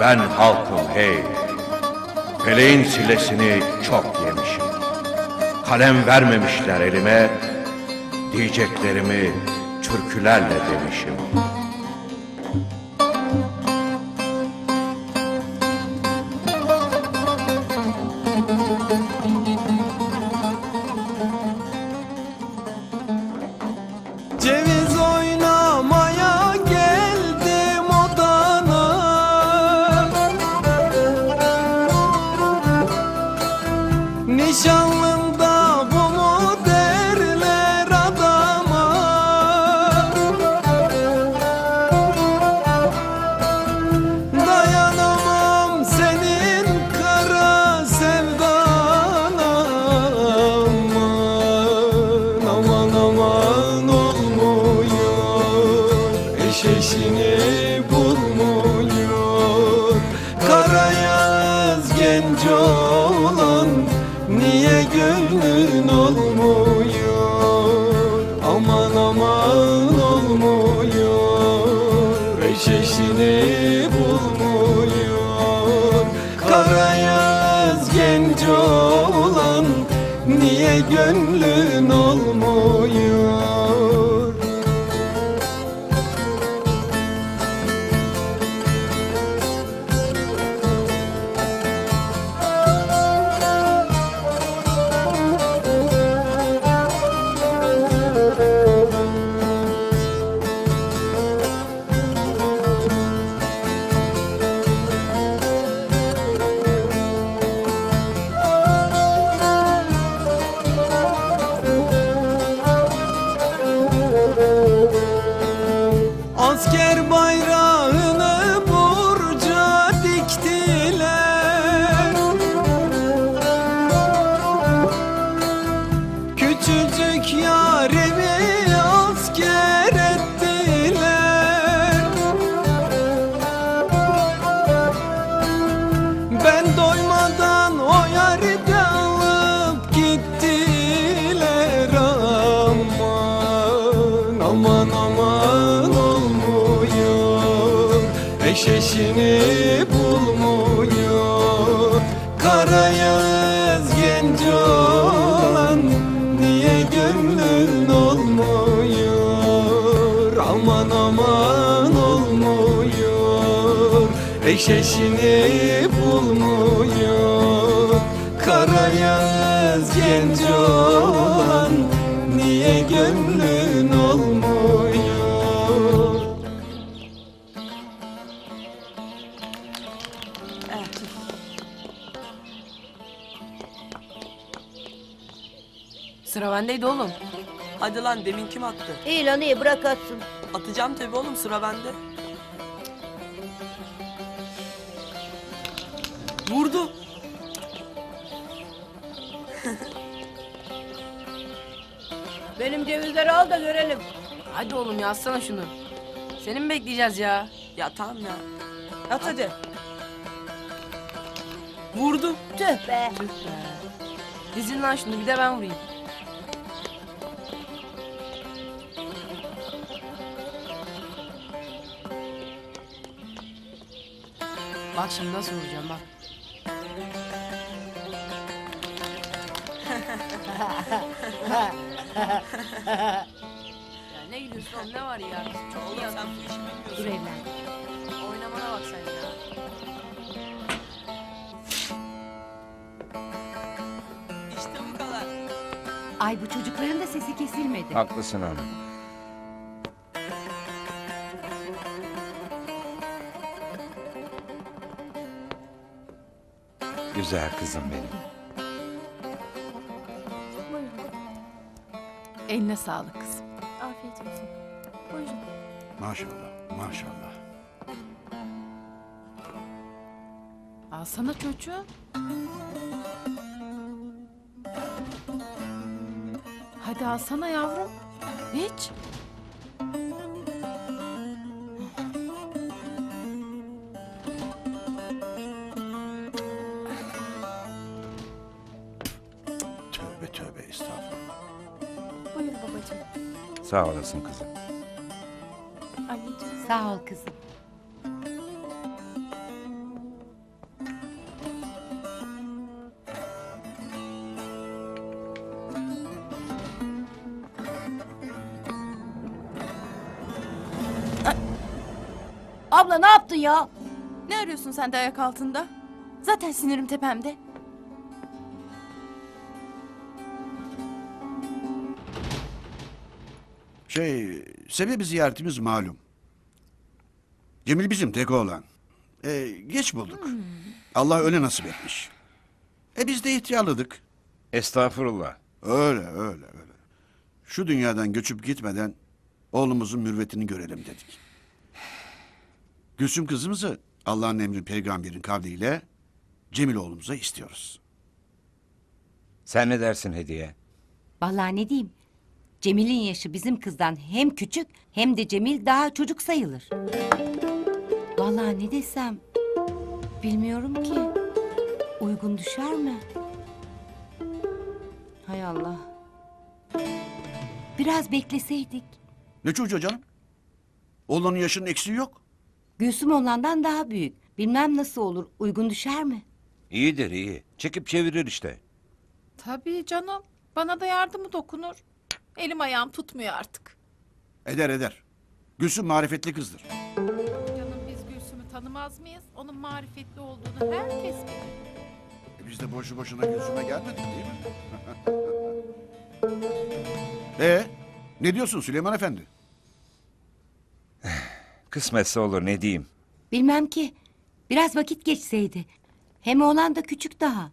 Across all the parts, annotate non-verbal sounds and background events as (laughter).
Ben halkım hey. Feleğin silesini çok yemişim. Kalem vermemişler elime. Diyeceklerimi türkülerle demişim. Gönlün olmuyor. Aman aman olmuyor. Eş eşini bulmuyor. Kara yağız genç olan Niye gönlün bendeydi oğlum. Hadi lan demin kim attı? İyi lan iyi bırak atsın. Atacağım tabii oğlum sıra bende. Vurdu. (laughs) Benim cevizleri al da görelim. Hadi oğlum yazsana şunu. Seni mi bekleyeceğiz ya? Ya tamam ya. At hadi. Vurdu. Tüh be. Tüh be. Dizin lan şunu bir de ben vurayım. Bak şimdi nasıl vuracağım bak. ya ne gülüyorsun oğlum ne var ya? Oğlum sen yaptın. bu işi bilmiyorsun. Dur evladım. Oynamana bak sen ya. İşte bu kadar. Ay bu çocukların da sesi kesilmedi. Haklısın hanım. Güzel kızım benim. Eline sağlık kızım. Afiyet olsun. Buyurun. Maşallah, maşallah. Alsana çocuğu. Hadi alsana yavrum. Hiç. Sağ olasın kızım. Anneciğim. Sağ ol kızım. Abla ne yaptın ya? Ne arıyorsun sen de ayak altında? Zaten sinirim tepemde. Şey, sebebi ziyaretimiz malum. Cemil bizim tek oğlan. Ee, geç bulduk. Allah öyle nasip etmiş. E biz de ihtiyarladık. Estağfurullah. Öyle, öyle, öyle. Şu dünyadan göçüp gitmeden oğlumuzun mürvetini görelim dedik. Gülsüm kızımızı Allah'ın emri peygamberin kavliyle Cemil oğlumuza istiyoruz. Sen ne dersin hediye? Vallahi ne diyeyim? Cemil'in yaşı bizim kızdan hem küçük hem de Cemil daha çocuk sayılır. Vallahi ne desem bilmiyorum ki. Uygun düşer mi? Hay Allah. Biraz bekleseydik. Ne çocuğu canım? Oğlanın yaşının eksiği yok. Gülsüm olandan daha büyük. Bilmem nasıl olur. Uygun düşer mi? İyidir iyi. Çekip çevirir işte. Tabii canım. Bana da yardımı dokunur. Elim ayağım tutmuyor artık. Eder eder. Gülsüm marifetli kızdır. Canım biz Gülsüm'ü tanımaz mıyız? Onun marifetli olduğunu herkes bilir. E biz de boşu boşuna Gülsüm'e gelmedik değil mi? (laughs) e ne diyorsun Süleyman Efendi? (sighs) Kısmetse olur ne diyeyim. Bilmem ki. Biraz vakit geçseydi. Hem oğlan da küçük daha.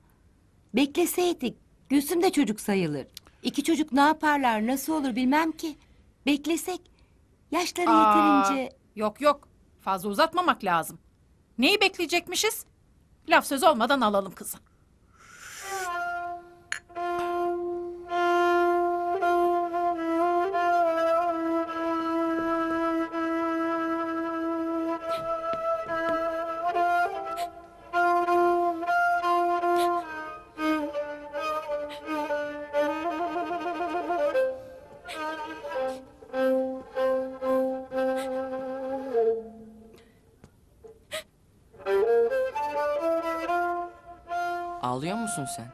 Bekleseydik. Gülsüm de çocuk sayılır. İki çocuk ne yaparlar nasıl olur bilmem ki. Beklesek. Yaşları Aa, yeterince... Yok yok. Fazla uzatmamak lazım. Neyi bekleyecekmişiz? Laf söz olmadan alalım kızı. Musun sen?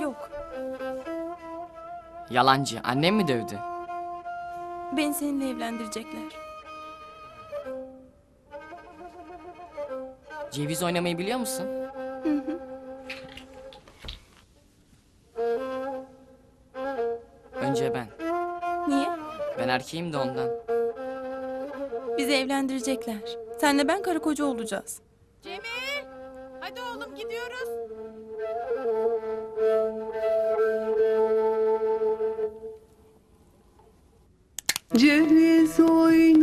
Yok. Yalancı. Annem mi dövdü? Beni seninle evlendirecekler. Ceviz oynamayı biliyor musun? Önce ben. Niye? Ben erkeğim de ondan. Bizi evlendirecekler. Senle ben karı koca olacağız. Cemil! Hadi oğlum gidiyoruz. Ceviz oynamaya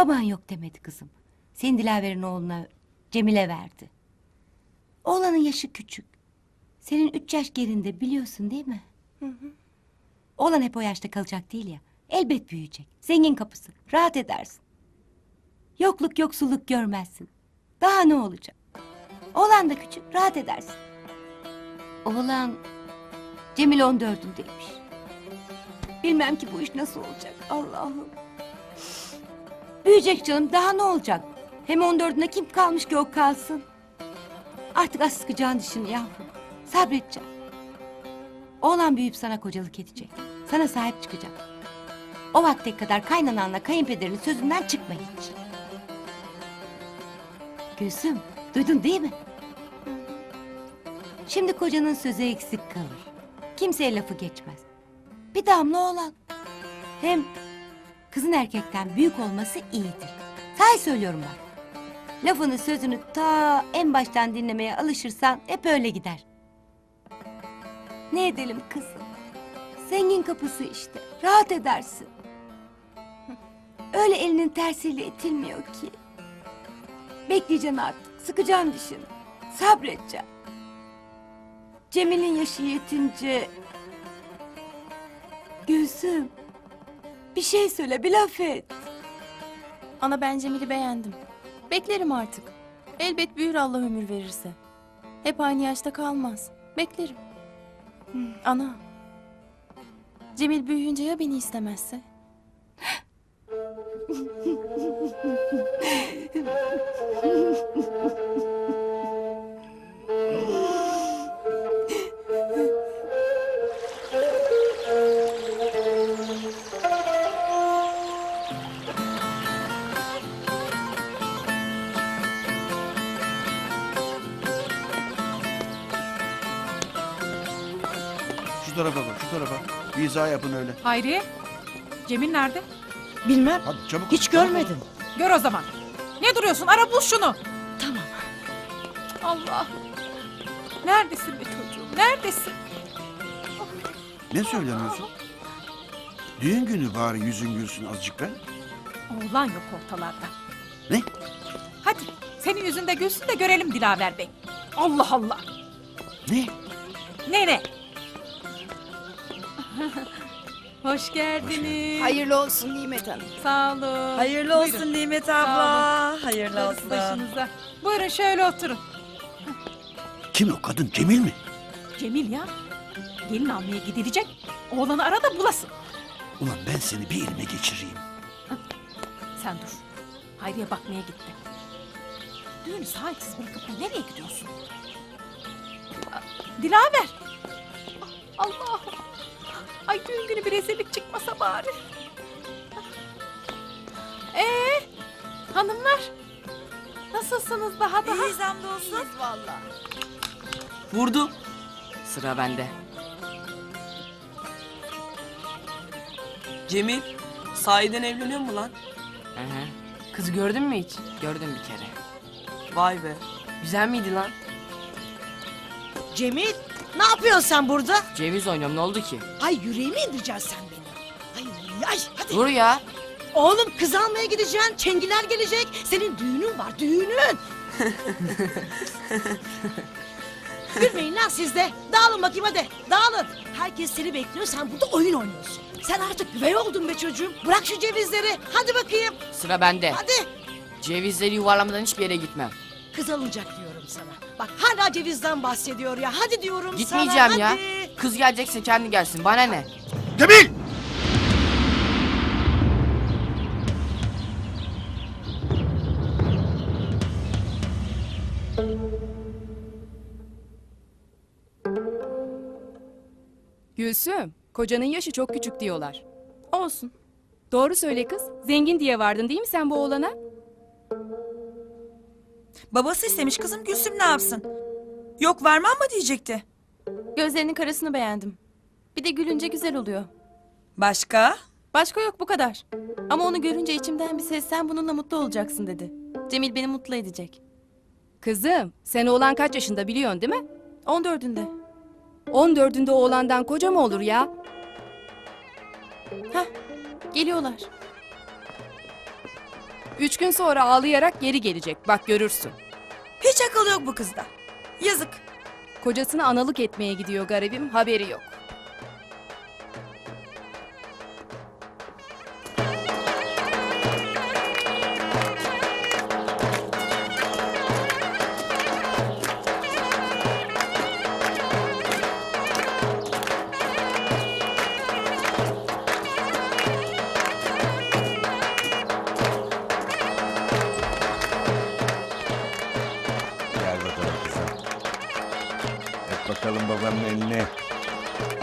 Baban yok demedi kızım. Senin Dilaver'in oğluna Cemile verdi. Oğlanın yaşı küçük. Senin üç yaş gerinde biliyorsun değil mi? Oğlan hep o yaşta kalacak değil ya. Elbet büyüyecek. Zengin kapısı. Rahat edersin. Yokluk yoksulluk görmezsin. Daha ne olacak? Oğlan da küçük. Rahat edersin. Oğlan Cemil on dördündeymiş. Bilmem ki bu iş nasıl olacak Allah'ım. Büyüyecek canım daha ne olacak? Hem on dördüne kim kalmış ki o kalsın? Artık az sıkacağın dişini yavrum. Sabredeceğim. Oğlan büyüyüp sana kocalık edecek. Sana sahip çıkacak. O vakte kadar kaynananla kayınpederinin sözünden çıkma hiç. Gülsüm, duydun değil mi? Şimdi kocanın sözü eksik kalır. Kimseye lafı geçmez. Bir damla oğlan. Hem kızın erkekten büyük olması iyidir. Say söylüyorum bak. Lafını sözünü ta en baştan dinlemeye alışırsan hep öyle gider. Ne edelim kızım? Zengin kapısı işte. Rahat edersin. Öyle elinin tersiyle itilmiyor ki. Bekleyeceksin artık. Sıkacağım dişini. Sabredeceğim. Cemil'in yaşı yetince... Gülsüm. Bir şey söyle, bir laf et. Ana ben Cemil'i beğendim. Beklerim artık. Elbet büyür Allah ömür verirse. Hep aynı yaşta kalmaz. Beklerim. Ana. Cemil büyüyünce ya beni istemezse? (laughs) tarafa bak şu tarafa. Bir izah yapın öyle. Hayriye, Cemil nerede? Bilmem. Hadi çabuk. Hiç görmedim. Gör o zaman. Ne duruyorsun? Ara bul şunu. Tamam. Allah. Neredesin be çocuğum? Neredesin? Ne söylemiyorsun? Düğün günü bari yüzün gülsün azıcık be. Oğlan yok ortalarda. Ne? Hadi senin yüzünde gülsün de görelim Dilaver Bey. Allah Allah. Ne? Ne ne? (laughs) Hoş geldiniz. Hayırlı olsun Nimet Hanım. Sağ olun. Hayırlı Buyurun. olsun Nimet abla. Hayırlı Darısı olsun. başınıza. Buyurun şöyle oturun. Kim o kadın Cemil mi? Cemil ya. Gelin almaya gidilecek. Oğlanı ara da bulasın. Ulan ben seni bir elime geçireyim. Sen dur. Hayriye bakmaya gitti. Düğünü sahipsiz bırakıp da nereye gidiyorsun? Dilaver. Ah, Allah'ım. Ay düğün günü bir rezillik çıkmasa bari. Ee, hanımlar. Nasılsınız daha daha? İyiyiz hamdolsun. Vallahi. Vurdu. Sıra bende. Cemil, sahiden evleniyor mu lan? Hı hı. Kız gördün mü hiç? Gördüm bir kere. Vay be. Güzel miydi lan? Cemil, ne yapıyorsun sen burada? Ceviz oynuyorum ne oldu ki? Ay yüreğimi indireceksin sen beni. Ay, ay hadi. Dur ya. Oğlum kız almaya gideceksin. Çengiler gelecek. Senin düğünün var, düğünün. (laughs) Gülmeyin lan siz de. Dağılın bakayım hadi. Dağılın. Herkes seni bekliyor. Sen burada oyun oynuyorsun. Sen artık güvey oldun be çocuğum. Bırak şu cevizleri. Hadi bakayım. Sıra bende. Hadi. Cevizleri yuvarlamadan hiçbir yere gitmem. Kız alınacak diyorum sana. Bak hala cevizden bahsediyor ya. Hadi diyorum Gitmeyeceğim sana. ya. Hadi. Kız gelecekse kendi gelsin. Bana ne? Cemil! Gülsüm, kocanın yaşı çok küçük diyorlar. Olsun. Doğru söyle kız. Zengin diye vardın değil mi sen bu oğlana? Babası istemiş kızım Gülsüm ne yapsın? Yok vermem mi diyecekti. Gözlerinin karasını beğendim. Bir de gülünce güzel oluyor. Başka? Başka yok bu kadar. Ama onu görünce içimden bir ses sen bununla mutlu olacaksın dedi. Cemil beni mutlu edecek. Kızım, sen oğlan kaç yaşında biliyorsun değil mi? 14'ünde. 14'ünde oğlandan koca mı olur ya? Hah geliyorlar. Üç gün sonra ağlayarak geri gelecek. Bak görürsün. Hiç akıl yok bu kızda. Yazık. Kocasını analık etmeye gidiyor garibim, haberi yok.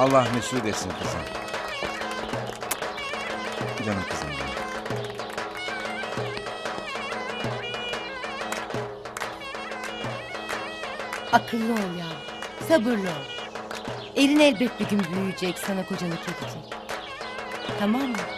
Allah mesut etsin kızım. Canım kızım. Akıllı ol ya. Sabırlı ol. Elin elbet bir gün büyüyecek sana kocanı edecek. Tamam mı?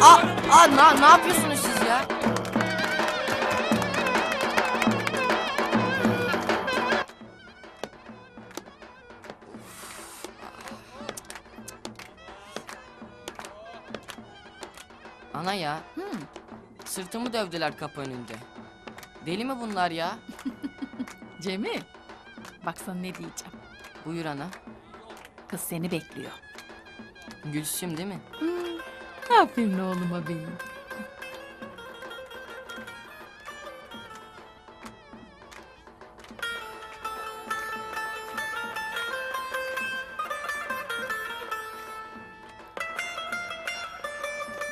Aa, aa, ne, ne yapıyorsunuz siz ya? Ana ya. Sırtımı dövdüler kapı önünde. Deli mi bunlar ya? (laughs) Cemil. Bak sana ne diyeceğim. Buyur ana. Kız seni bekliyor. Gülsüm değil mi? Aferin oğluma benim.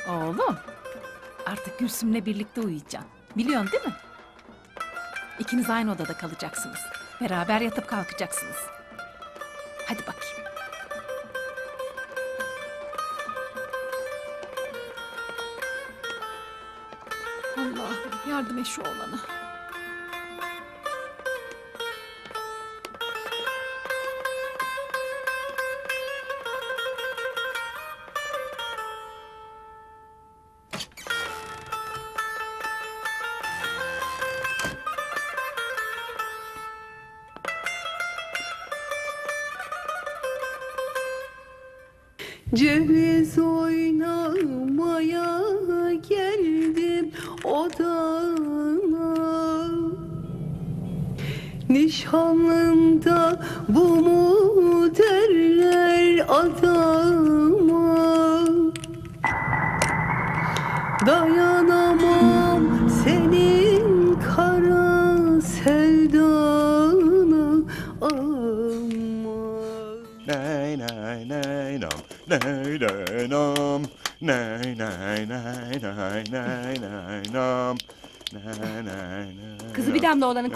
Oğlum, artık Gülsüm'le birlikte uyuyacaksın. Biliyorsun değil mi? İkiniz aynı odada kalacaksınız. Beraber yatıp kalkacaksınız. Hadi bakayım. Allah'ım yardım et şu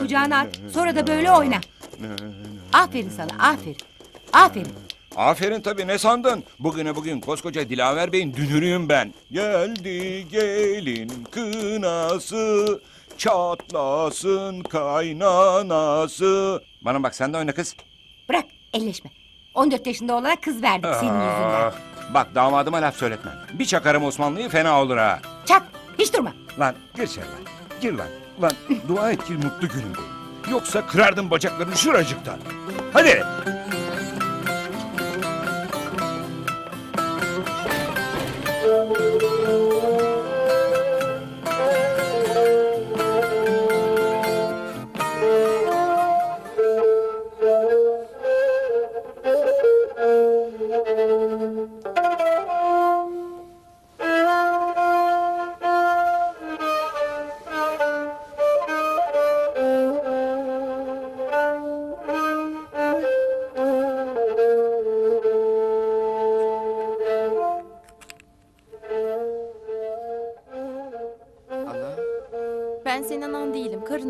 kucağına at. Sonra da böyle oyna. Aferin sana aferin. Aferin. Aferin tabii ne sandın? Bugüne bugün koskoca Dilaver Bey'in dünürüyüm ben. Geldi gelin kınası, çatlasın kaynanası. Bana bak sen de oyna kız. Bırak elleşme. 14 yaşında olarak kız verdik senin yüzünden. Ah, Bak damadıma laf söyletme. Bir çakarım Osmanlı'yı fena olur ha. Çak hiç durma. Lan gir içeri lan. Gir lan. Lan dua et ki mutlu günümdeyim. Yoksa kırardım bacaklarını şuracıktan. Hadi.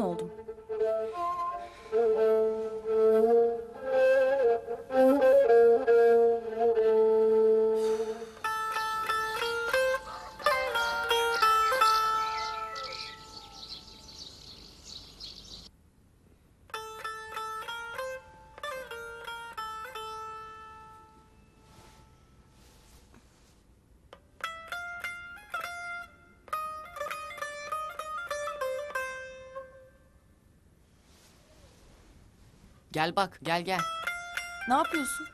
old Gel bak gel gel. Ne yapıyorsun?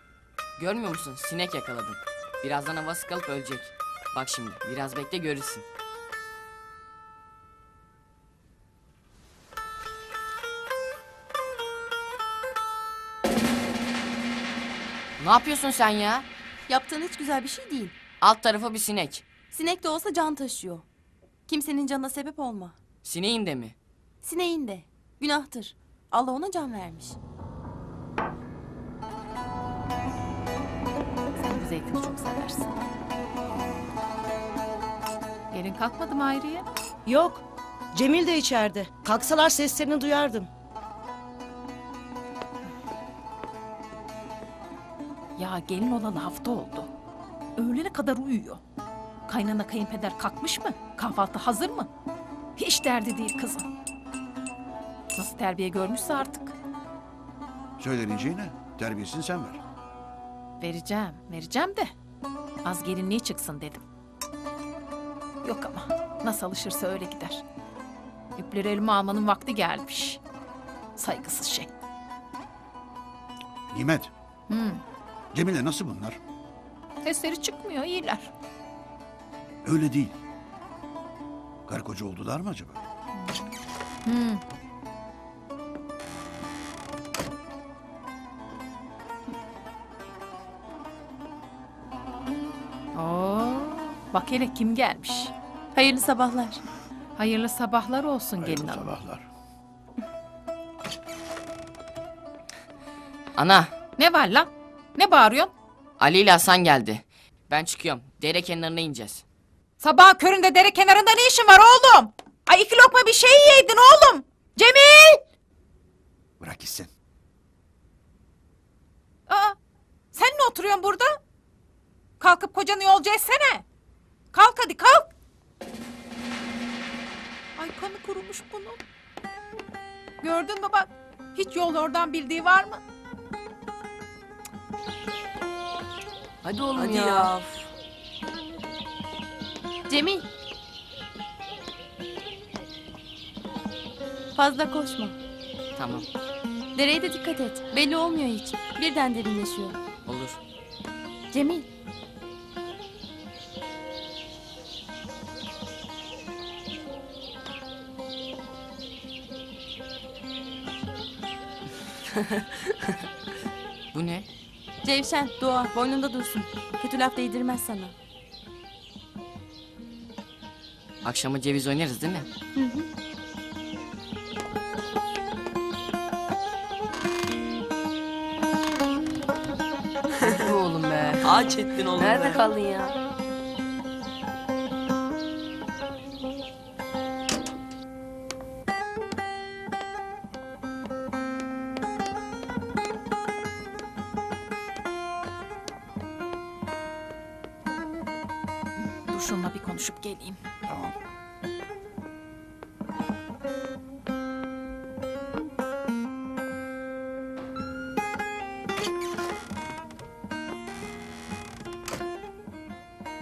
Görmüyor musun? Sinek yakaladım. Birazdan havası kalıp ölecek. Bak şimdi biraz bekle görürsün. Ne yapıyorsun sen ya? Yaptığın hiç güzel bir şey değil. Alt tarafı bir sinek. Sinek de olsa can taşıyor. Kimsenin canına sebep olma. Sineğin de mi? Sineğin de. Günahtır. Allah ona can vermiş. Zeytini çok seversin. Gelin kalkmadı mı Hayriye? Yok. Cemil de içeride. Kalksalar seslerini duyardım. Ya gelin olalı hafta oldu. Öğlene kadar uyuyor. Kaynana kayınpeder kalkmış mı? Kahvaltı hazır mı? Hiç derdi değil kızım. Nasıl terbiye görmüşse artık. Söyleneceğine terbiyesini sen ver. Vereceğim, vereceğim de az gelinliği çıksın dedim. Yok ama nasıl alışırsa öyle gider. İpleri elime almanın vakti gelmiş. Saygısız şey. Nimet, Hmm. Cemile nasıl bunlar? Sesleri çıkmıyor, iyiler. Öyle değil. Karı koca oldular mı acaba? Hmm. Bak hele kim gelmiş. Hayırlı sabahlar. Hayırlı sabahlar olsun gelin hanım. Sabahlar. (laughs) Ana Ne var lan? Ne bağırıyorsun? Ali ile Hasan geldi. Ben çıkıyorum. Dere kenarına ineceğiz. Sabah köründe dere kenarında ne işin var oğlum? Ay iki lokma bir şey yiydin oğlum. Cemil! Bırak gitsin. Aa, sen ne oturuyorsun burada? Kalkıp kocanı yolcu etsene. Kalk hadi kalk. Ay kanı kurumuş bunun. Gördün mü bak. Hiç yol oradan bildiği var mı? Hadi oğlum Hadi ya. ya. Cemil. Fazla koşma. Tamam Dereye de dikkat et. Belli olmuyor hiç. Birden derinleşiyor. olur. Cemil. (laughs) Bu ne? Cevşen, dua. Boynunda dursun. Kötü laf değdirmez sana. Akşama ceviz oynarız değil mi? Hı hı. (laughs) Oğlum be. Ağaç ettin oğlum Nerede be. kaldın ya? Geleyim. Tamam.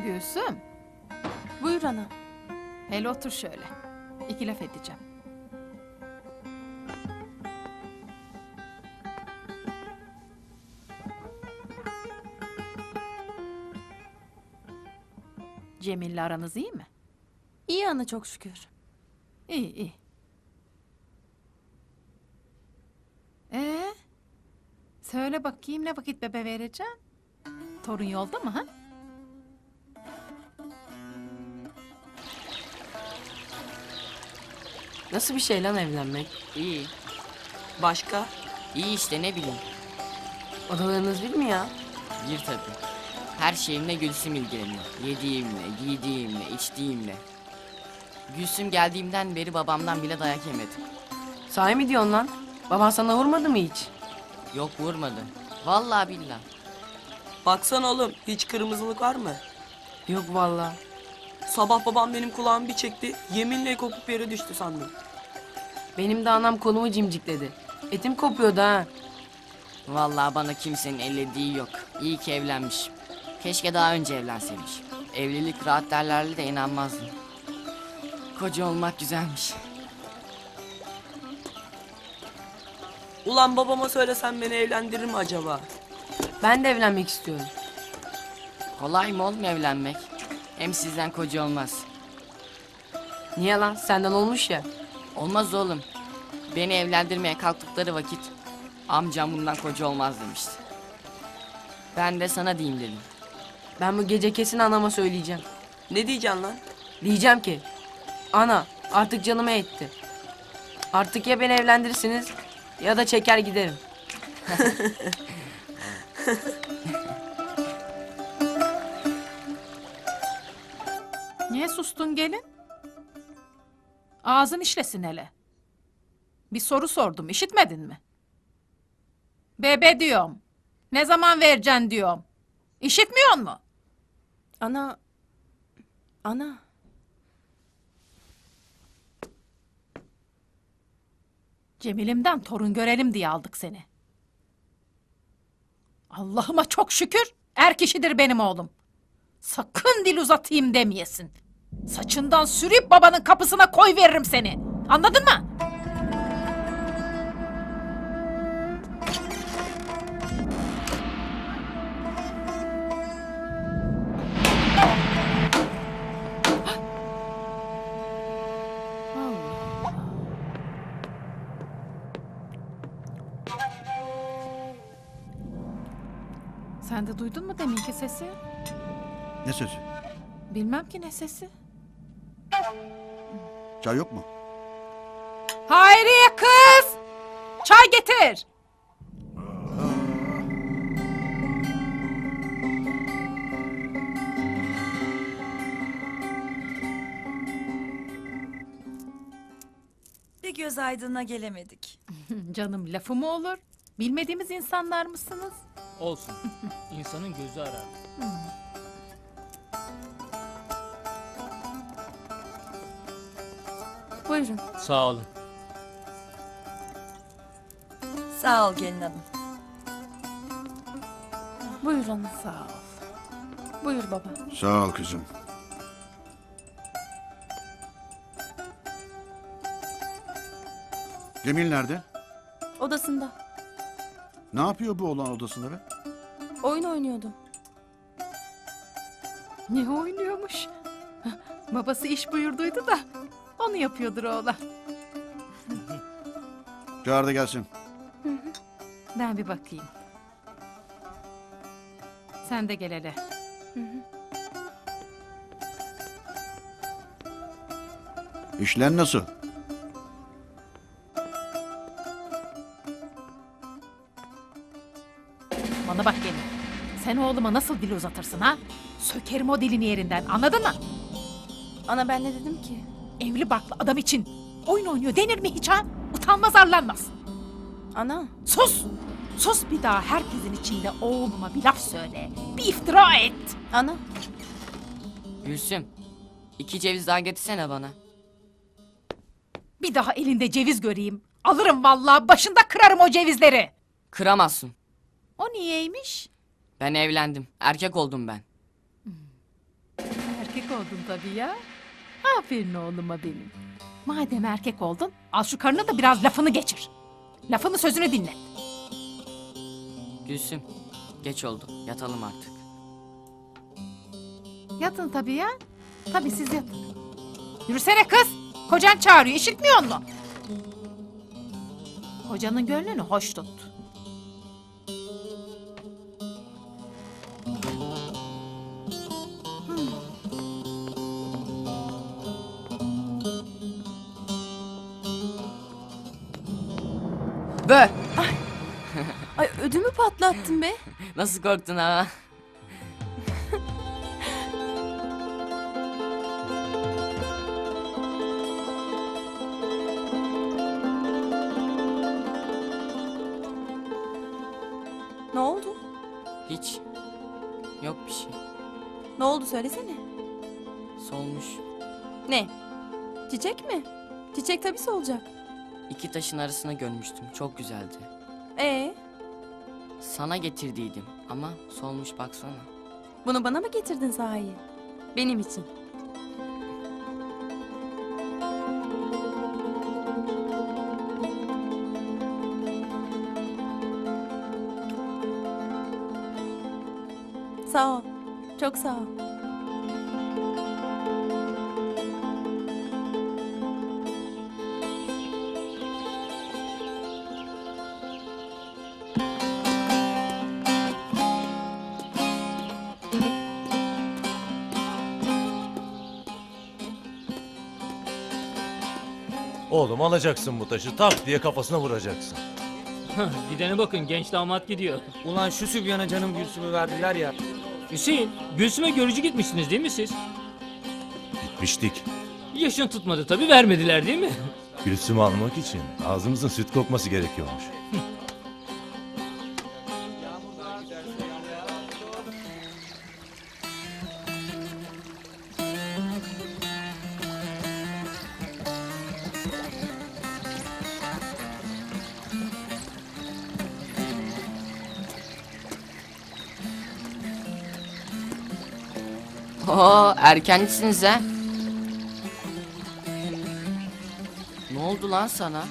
Gülsüm, Buyur ana. hele otur şöyle. İki laf edeceğim. Cemil'le aranız iyi mi? İyi ana çok şükür. İyi iyi. Ee, söyle bakayım ne vakit bebe vereceğim? Torun yolda mı ha? Nasıl bir şey lan evlenmek? İyi. Başka? İyi işte ne bileyim. Odalarınız bir mi ya? Bir tabii. Her şeyimle Gülsüm ilgileniyor. Yediğimle, giydiğimle, içtiğimle. Gülsüm geldiğimden beri babamdan bile dayak yemedim. Sahi mi diyorsun lan? Baban sana vurmadı mı hiç? Yok vurmadı. Vallahi billah. Baksana oğlum hiç kırmızılık var mı? Yok vallahi. Sabah babam benim kulağımı bir çekti. Yeminle kopup yere düştü sandım. Benim de anam kolumu cimcikledi. Etim kopuyordu ha. Vallahi bana kimsenin ellediği yok. İyi ki evlenmiş. Keşke daha önce evlenseymiş. Evlilik rahat derlerdi de inanmazdım. Koca olmak güzelmiş. Ulan babama söylesen beni evlendirir mi acaba? Ben de evlenmek istiyorum. Kolay mı oğlum evlenmek? Hem sizden koca olmaz. Niye lan? Senden olmuş ya. Olmaz oğlum. Beni evlendirmeye kalktıkları vakit amcam bundan koca olmaz demişti. Ben de sana diyeyim dedim. Ben bu gece kesin anama söyleyeceğim. Ne diyeceksin lan? Diyeceğim ki. Ana artık canıma etti. Artık ya beni evlendirirsiniz ya da çeker giderim. (laughs) Niye sustun gelin? Ağzın işlesin hele. Bir soru sordum, işitmedin mi? Bebe diyorum. Ne zaman vereceksin diyorum. İşitmiyor mu? Ana. Ana. Cemil'imden torun görelim diye aldık seni. Allah'ıma çok şükür er kişidir benim oğlum. Sakın dil uzatayım demeyesin. Saçından sürüp babanın kapısına koy veririm seni. Anladın mı? Sen de duydun mu deminki sesi? Ne sözü? Bilmem ki ne sesi. Çay yok mu? Hayriye kız! Çay getir. Bir göz aydınına gelemedik. (laughs) Canım lafı mı olur? Bilmediğimiz insanlar mısınız? Olsun. İnsanın gözü arar. Buyurun. Sağ olun. Sağ ol gelin hanım. Buyur ana. Sağ ol. Buyur baba. Sağ ol kızım. Cemil nerede? Odasında. Ne yapıyor bu oğlan odasında be? Oyun oynuyordu. Ne oynuyormuş? (laughs) Babası iş buyurduydu da onu yapıyordur oğlan. (laughs) Çağır da gelsin. Ben bir bakayım. Sen de gel hele. İşler nasıl? Oğluma nasıl dil uzatırsın ha? Sökerim o dilini yerinden anladın mı? Ana ben ne dedim ki? Evli barklı adam için oyun oynuyor denir mi hiç ha? Utanmaz arlanmaz. Ana. Sus! Sus bir daha herkesin içinde oğluma bir laf söyle. Bir iftira et. Ana. Gülsüm. iki ceviz daha getirsene bana. Bir daha elinde ceviz göreyim. Alırım vallahi başında kırarım o cevizleri. Kıramazsın. O niyeymiş? Ben evlendim. Erkek oldum ben. Erkek oldun tabii ya. Aferin oğluma benim. Madem erkek oldun, al şu karına da biraz lafını geçir. Lafını sözünü dinle. Gülsüm. Geç oldu. Yatalım artık. Yatın tabii ya. Tabii siz yatın. Yürüsene kız. Kocan çağırıyor, işitmiyor musun? Kocanın gönlünü hoş tut. Bö! Ay ödümü patlattın be. (laughs) Nasıl korktun ha? Ne oldu? Hiç. Yok bir şey. Ne oldu söylesene. Solmuş. Ne? Çiçek mi? Çiçek tabii olacak. İki taşın arasına görmüştüm. Çok güzeldi. Ee, Sana getirdiydim ama solmuş baksana. bunu bana mı getirdin sahi? Benim için. Sağ ol. Çok sağ ol. Oğlum alacaksın bu taşı tak diye kafasına vuracaksın. Gidene bakın genç damat gidiyor. Ulan şu Sübyan'a canım Gülsüm'ü verdiler ya. Hüseyin, Gülsüm'e görücü gitmişsiniz değil mi siz? Gitmiştik. Yaşın tutmadı tabii vermediler değil mi? Gülsüm'ü almak için ağzımızın süt kokması gerekiyormuş. Oo erkencisiniz ha. Ne oldu lan sana?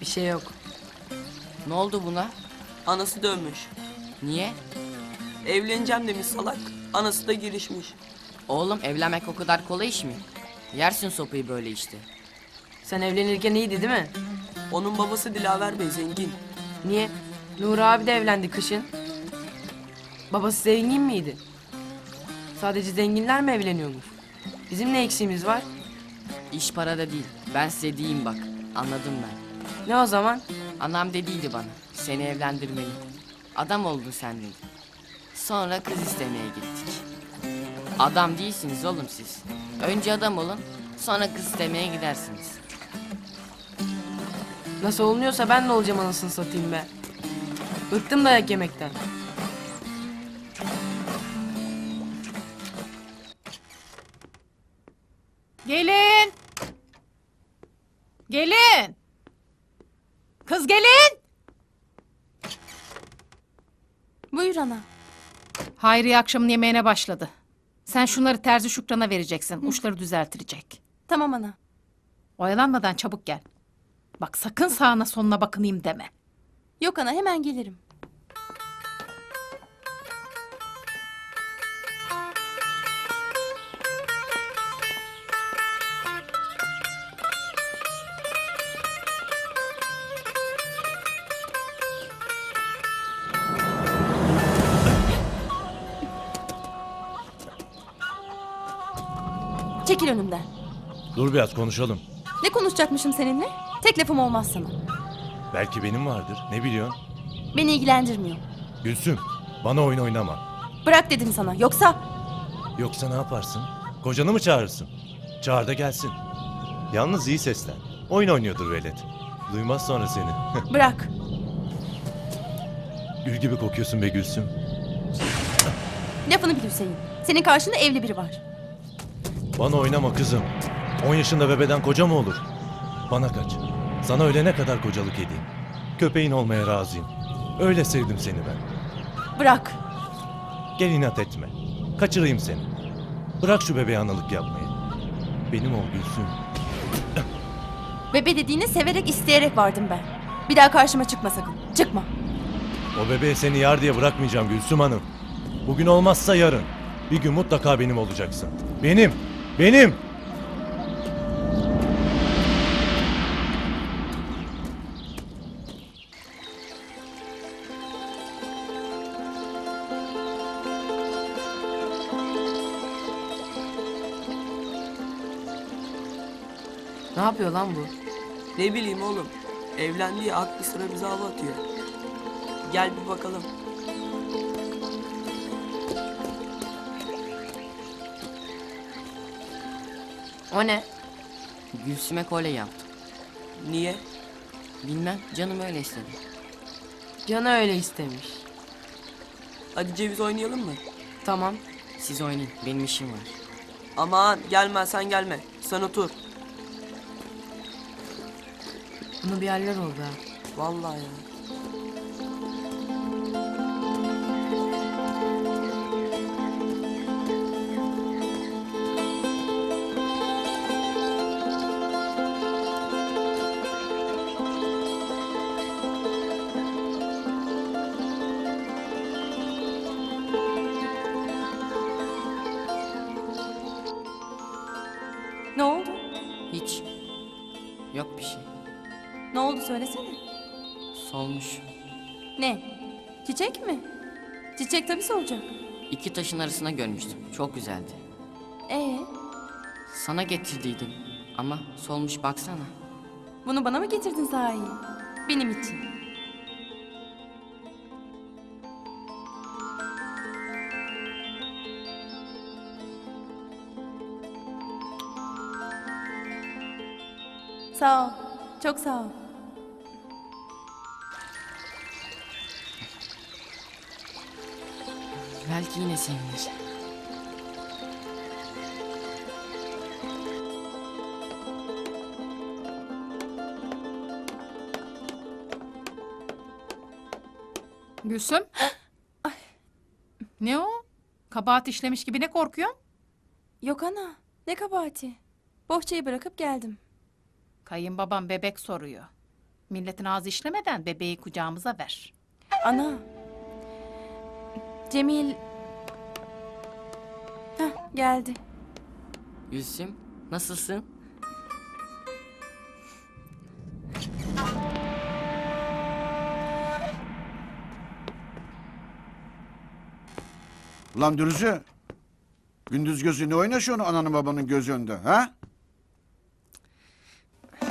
Bir şey yok. Ne oldu buna? Anası dönmüş. Niye? Evleneceğim demiş salak. Anası da girişmiş. Oğlum evlenmek o kadar kolay iş mi? Yersin sopayı böyle işte. Sen evlenirken iyiydi değil mi? Onun babası Dilaver Bey zengin. Niye? Nur abi de evlendi kışın. Babası zengin miydi? Sadece zenginler mi evleniyormuş? Bizim ne eksiğimiz var? İş parada değil. Ben size diyeyim bak. Anladım ben. Ne o zaman? Anam dediydi bana. Seni evlendirmeli. Adam oldun sen dedi. Sonra kız istemeye gittik. Adam değilsiniz oğlum siz. Önce adam olun. Sonra kız istemeye gidersiniz. Nasıl olunuyorsa ben de olacağım anasını satayım be. Bıktım dayak yemekten. Gelin. Gelin. Kız gelin. Buyur ana. Hayriye akşamın yemeğine başladı. Sen şunları terzi Şükran'a vereceksin. Uçları düzeltirecek. Tamam ana. Oyalanmadan çabuk gel. Bak sakın sağına soluna bakınayım deme. Yok ana hemen gelirim. Dur biraz konuşalım. Ne konuşacakmışım seninle? Tek lafım olmaz sana. Belki benim vardır. Ne biliyorsun? Beni ilgilendirmiyor. Gülsüm bana oyun oynama. Bırak dedim sana. Yoksa Yoksa ne yaparsın? Kocanı mı çağırırsın? Çağır da gelsin. Yalnız iyi seslen. Oyun oynuyordur velet. Duymaz sonra seni. (laughs) bırak. Gül gibi kokuyorsun be Gülsüm. Lafını bil Hüseyin. Senin karşında evli biri var. Bana oynama kızım. 10 yaşında bebeden koca mı olur? Bana kaç. Sana ölene kadar kocalık edeyim. Köpeğin olmaya razıyım. Öyle sevdim seni ben. Bırak. Gel inat etme. Kaçırayım seni. Bırak şu bebeğe analık yapmayı. Benim ol Gülsüm. Bebe dediğine severek isteyerek vardım ben. Bir daha karşıma çıkma sakın. Çıkma. O bebeğe seni yar diye bırakmayacağım Gülsüm Hanım. Bugün olmazsa yarın. Bir gün mutlaka benim olacaksın. Benim. Benim. Yapıyor lan bu? Ne bileyim oğlum. Evlendiği aklı sıra bize hava atıyor. Gel bir bakalım. O ne? Gülsüm'e kolye yaptım. Niye? Bilmem canım öyle istedi. Canı öyle istemiş. Hadi ceviz oynayalım mı? Tamam. Siz oynayın benim işim var. Aman gelme sen gelme. Sen otur. Bunu bir yerler oldu ha. Vallahi ya. Söylesene. Solmuş. Ne? Çiçek mi? Çiçek tabii solacak. İki taşın arasına görmüştüm. Çok güzeldi. Ee, Sana getirdiydim. Ama solmuş baksana. bunu bana mı getirdin sahi? Benim için. Sağ ol. Çok sağ ol. Belki yine sevinir. Gülsüm. ne o? Kabahat işlemiş gibi ne korkuyorsun? Yok ana. Ne kabahati. Bohçayı bırakıp geldim. Kayınbabam bebek soruyor. Milletin ağzı işlemeden bebeği kucağımıza ver. Ana. Cemil... Geldi. Gülsüm nasılsın? Ulan Dürüzü. Gündüz gözü ne oynaşıyorsun ananın babanın göz önünde ha? (laughs)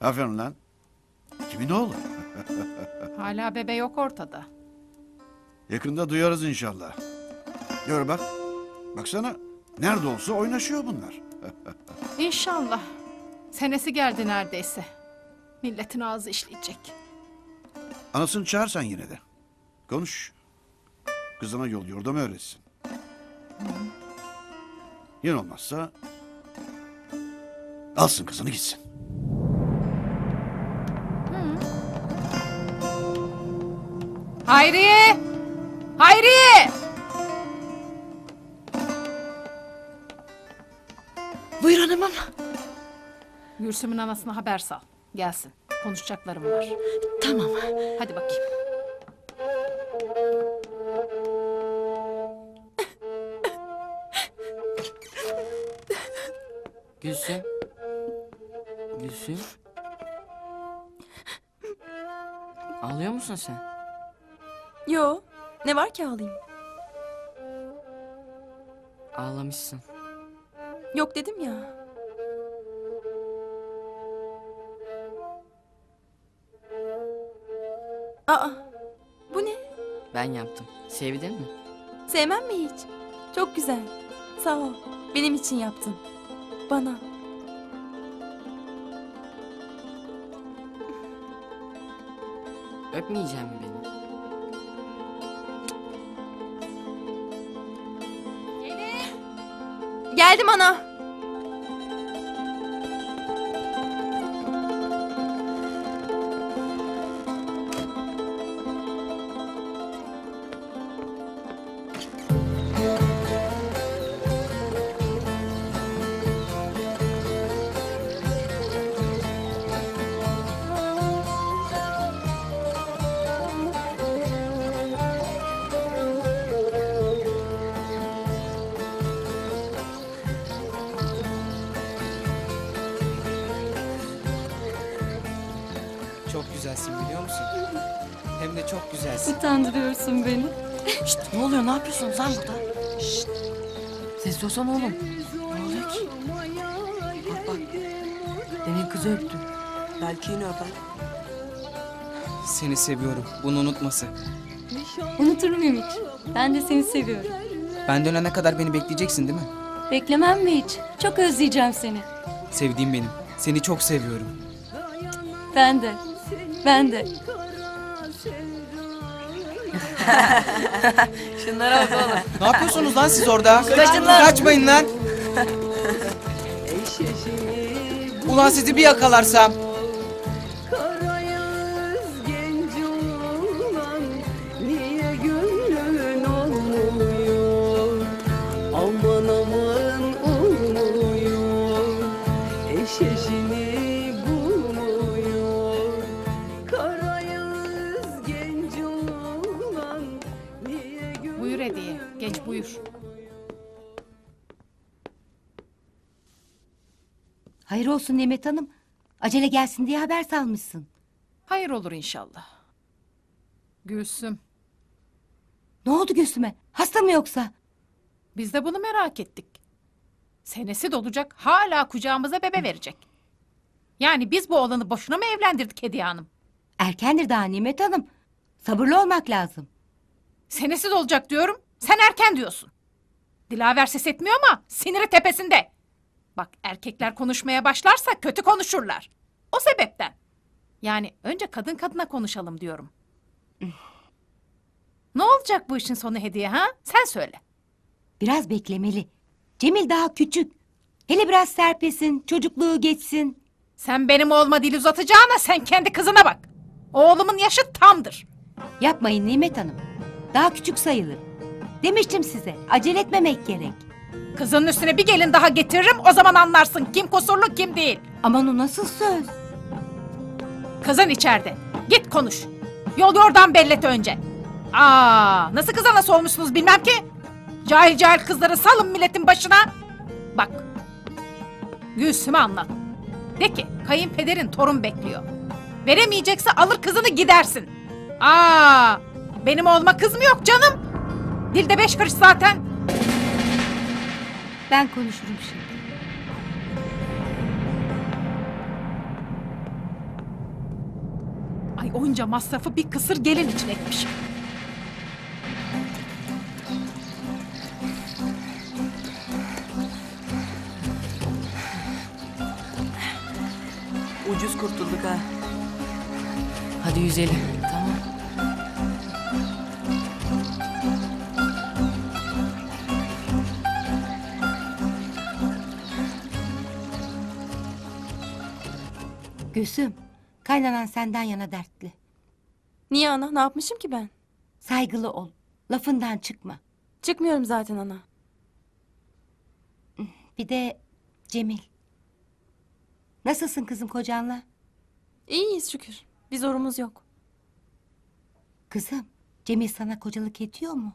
Aferin lan. Kimin oğlu? (laughs) Hala bebe yok ortada. Yakında duyarız inşallah. Gör bak. Baksana. Nerede olsa oynaşıyor bunlar. (laughs) İnşallah. Senesi geldi neredeyse. Milletin ağzı işleyecek. Anasını çağırsan yine de. Konuş. Kızına yol yordam öğretsin. Yine olmazsa... Alsın kızını gitsin. Hayriye! Hayriye! Buyur hanımım. Gülsüm'ün anasına haber sal. Gelsin. Konuşacaklarım var. Tamam. Hadi bakayım. Gülsüm. Gülsüm. Ağlıyor musun sen? Yo. Ne var ki ağlayayım? Ağlamışsın. Yok dedim ya. Aa. Bu ne? Ben yaptım. Sevdin mi? Sevmem mi hiç? Çok güzel. Sağ ol. Benim için yaptın. Bana. Öpmeyecek mi beni? Geldim ana. Oluyor ne yapıyorsun sen burada? Şşt. Ses olsana oğlum. Ne oluyor ki? Bak bak. Demin kızı öptü. Belki yine öper. Seni seviyorum. Bunu unutmasın. Unutur muyum hiç? Ben de seni seviyorum. Ben dönene kadar beni bekleyeceksin değil mi? Beklemem mi hiç? Çok özleyeceğim seni. Sevdiğim benim. Seni çok seviyorum. Ben de. Ben de. (laughs) Şunlara bak oğlum. Ne yapıyorsunuz lan siz orada? Kaçın lan. Kaçmayın lan. Ulan sizi bir yakalarsam. Hayır olsun Nimet Hanım. Acele gelsin diye haber salmışsın. Hayır olur inşallah. Gülsüm. Ne oldu Gülsüm'e? Hasta mı yoksa? Biz de bunu merak ettik. Senesi dolacak hala kucağımıza bebe verecek. Yani biz bu oğlanı boşuna mı evlendirdik Hediye Hanım? Erkendir daha Nimet Hanım. Sabırlı olmak lazım. Senesi dolacak diyorum. Sen erken diyorsun. Dilaver ses etmiyor ama siniri tepesinde. Bak erkekler konuşmaya başlarsa kötü konuşurlar. O sebepten. Yani önce kadın kadına konuşalım diyorum. ne olacak bu işin sonu hediye ha? Sen söyle. Biraz beklemeli. Cemil daha küçük. Hele biraz serpesin, çocukluğu geçsin. Sen benim oğluma dil uzatacağına sen kendi kızına bak. Oğlumun yaşı tamdır. Yapmayın Nimet Hanım. Daha küçük sayılır. Demiştim size, acele etmemek gerek. Kızının üstüne bir gelin daha getiririm o zaman anlarsın kim kusurlu kim değil. Aman o nasıl söz? Kızın içeride. Git konuş. Yol yordan bellet önce. Aa, nasıl kıza nasıl olmuşsunuz bilmem ki. Cahil cahil kızları salın milletin başına. Bak. Gülsüm'e anlat. De ki kayınpederin torun bekliyor. Veremeyecekse alır kızını gidersin. Aa, benim oğluma kız mı yok canım? Dilde beş karış zaten. Ben konuşurum şimdi. Ay onca masrafı bir kısır gelin için etmiş. Ucuz kurtulduk ha. Hadi 150. Gülsüm, kaynanan senden yana dertli. Niye ana? Ne yapmışım ki ben? Saygılı ol. Lafından çıkma. Çıkmıyorum zaten ana. Bir de Cemil. Nasılsın kızım kocanla? İyiyiz şükür. Bir zorumuz yok. Kızım, Cemil sana kocalık ediyor mu?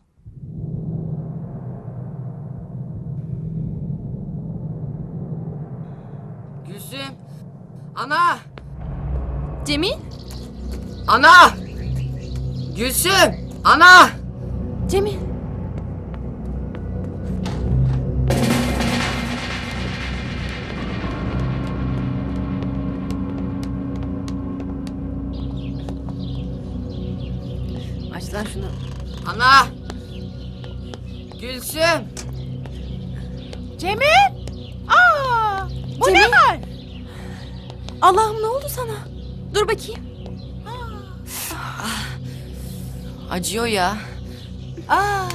Gülsüm. Ana. Cemil? Ana. Gülsüm. Ana. Cemil. Aç lan şunu. Ana. Gülsüm. Cemil! Aa! Bu ne Cemil! hal? Allah'ım ne oldu sana? Dur bakayım. Acıyor ya. Aa,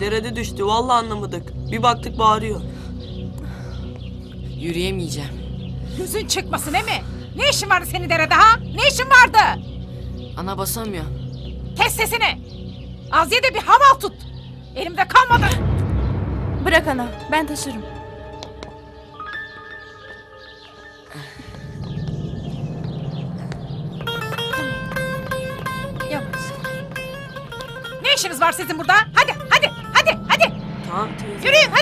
Derede düştü vallahi anlamadık. Bir baktık bağırıyor. Yürüyemeyeceğim. Gözün çıkmasın değil mi? Ne işin vardı senin derede ha? Ne işin vardı? Ana basamıyor. Kes sesini. Az ye de bir hava tut. Elimde kalmadı. Bırak ana ben taşırım. Var sizin burada? Hadi hadi hadi hadi. Tamam teyze. Yürüyün hadi.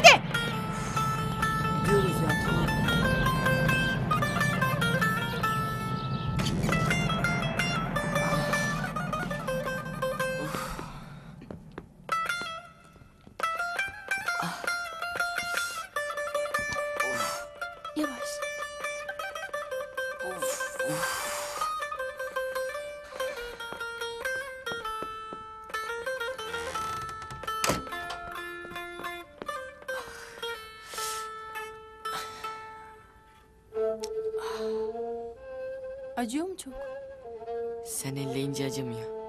Çok? Sen elleyince acımıyor.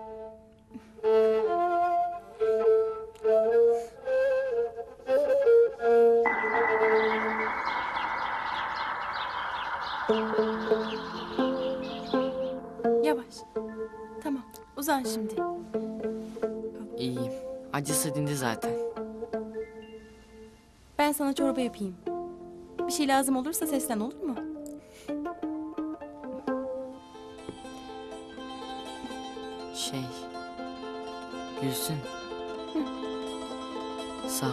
Yavaş. Tamam uzan şimdi. İyiyim. Acısı dindi zaten. Ben sana çorba yapayım. Bir şey lazım olursa seslen olur mu? Gülsün. Sağ ol.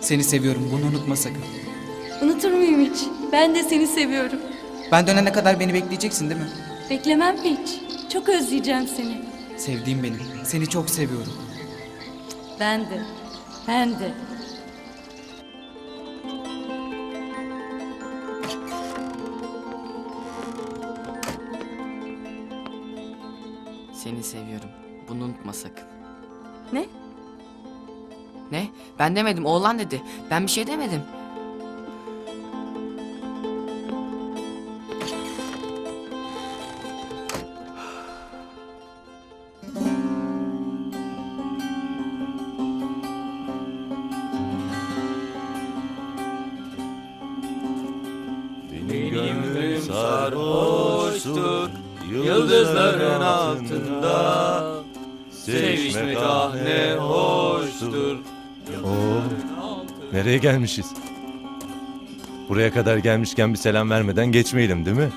Seni seviyorum bunu unutma sakın. Unutur muyum hiç? Ben de seni seviyorum. Ben dönene kadar beni bekleyeceksin değil mi? Beklemem hiç. Çok özleyeceğim seni. Sevdiğim benim. Seni çok seviyorum. Ben de. Ben de. Seni seviyorum. Bunu unutma sakın. Ne? Ne? Ben demedim. Oğlan dedi. Ben bir şey demedim. Nereye gelmişiz? Buraya kadar gelmişken bir selam vermeden geçmeyelim değil mi?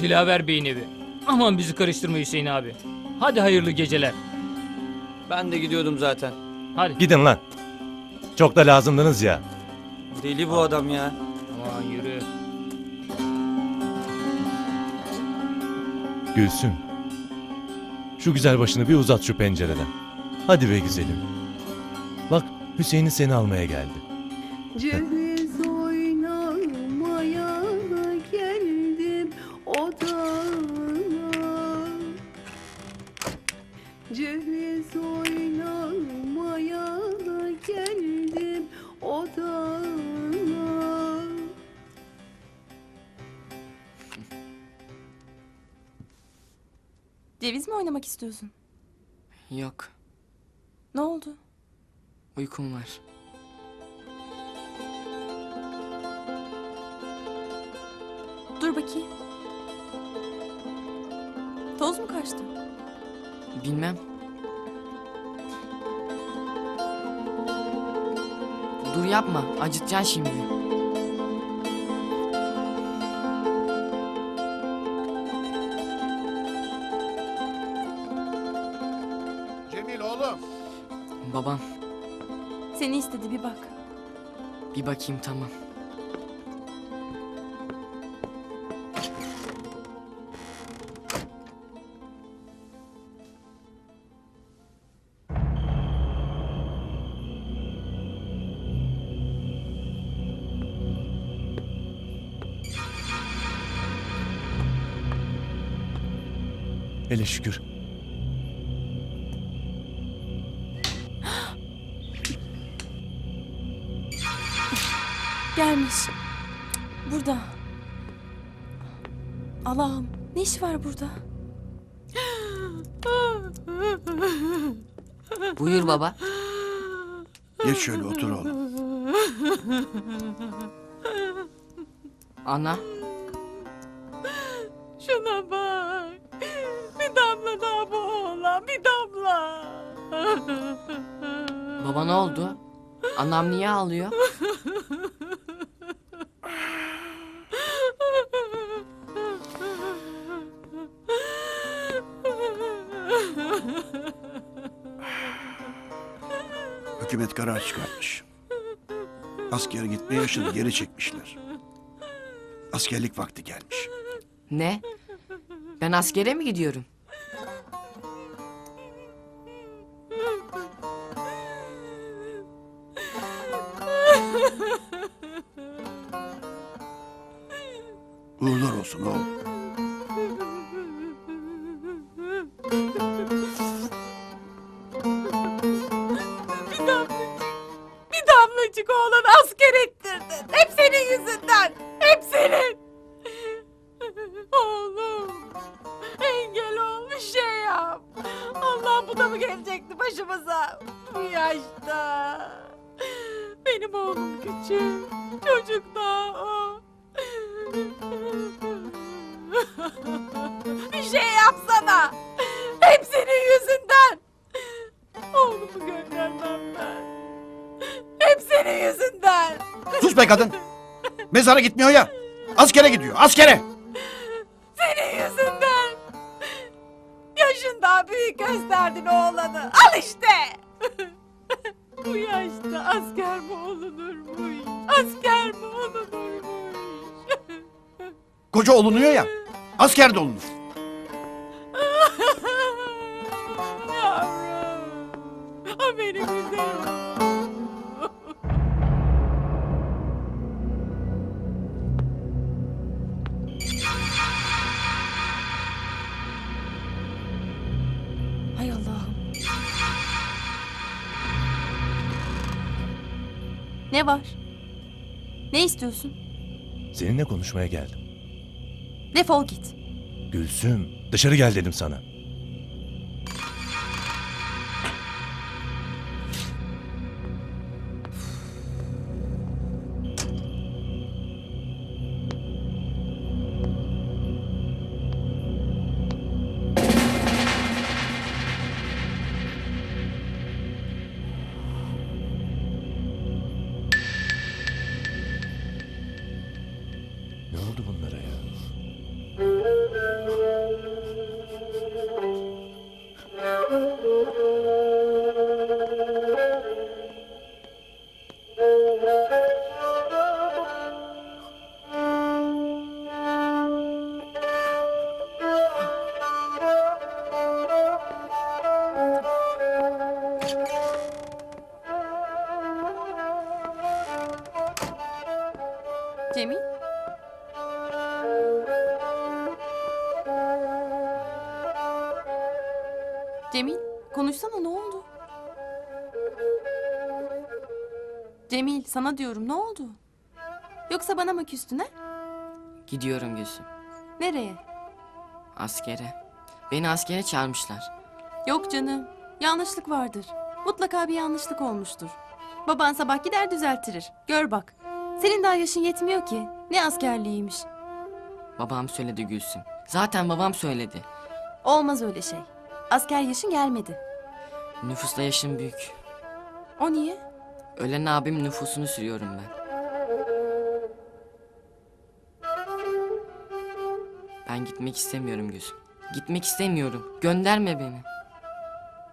Dilaver Bey'in evi. Aman bizi karıştırma Hüseyin abi. Hadi hayırlı geceler. Ben de gidiyordum zaten. Hadi. Gidin lan. Çok da lazımdınız ya. Deli bu adam ya. Aman yürü. Gülsüm. Şu güzel başını bir uzat şu pencereden. Hadi be güzelim. Bak Hüseyin'in seni almaya geldi. Ceviz oynamaya geldim odana Ceviz oynamaya geldim odana Ceviz mi oynamak istiyorsun? Acıtacaksın şimdi. Cemil oğlum. Babam. Seni istedi bir bak. Bir bakayım tamam. Hele şükür. Gelmiş. Burada. Allah'ım ne iş var burada? Buyur baba. Geç şöyle otur oğlum. Ana. Baba ne oldu? Anam niye ağlıyor? Hükümet karar çıkartmış. Askere gitme yaşını geri çekmişler. Askerlik vakti gelmiş. Ne? Ben askere mi gidiyorum? Konuşmaya geldim. Defol git. Gülsüm, dışarı gel dedim sana. Sana diyorum ne oldu? Yoksa bana mı küstün ha? Gidiyorum Gülsüm. Nereye? Askere. Beni askere çağırmışlar. Yok canım, yanlışlık vardır. Mutlaka bir yanlışlık olmuştur. Baban sabah gider düzelttirir. Gör bak. Senin daha yaşın yetmiyor ki. Ne askerliğiymiş. Babam söyledi Gülsüm. Zaten babam söyledi. Olmaz öyle şey. Asker yaşın gelmedi. Nüfusla yaşım büyük. O niye? Ölen abim nüfusunu sürüyorum ben. Ben gitmek istemiyorum Gülsüm. Gitmek istemiyorum. Gönderme beni.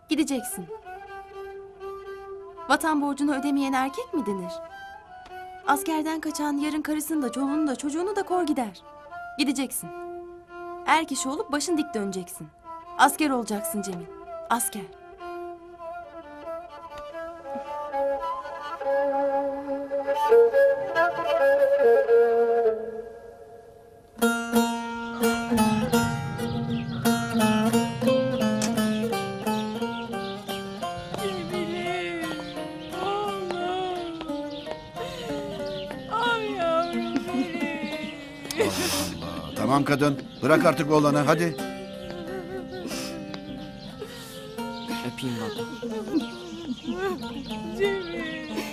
Gideceksin. Vatan borcunu ödemeyen erkek mi denir? Askerden kaçan yarın karısını da çoluğunu da çocuğunu da kor gider. Gideceksin. Er kişi olup başın dik döneceksin. Asker olacaksın Cemil. Asker. Kadın. Bırak artık oğlanı hadi. Öpeyim baba.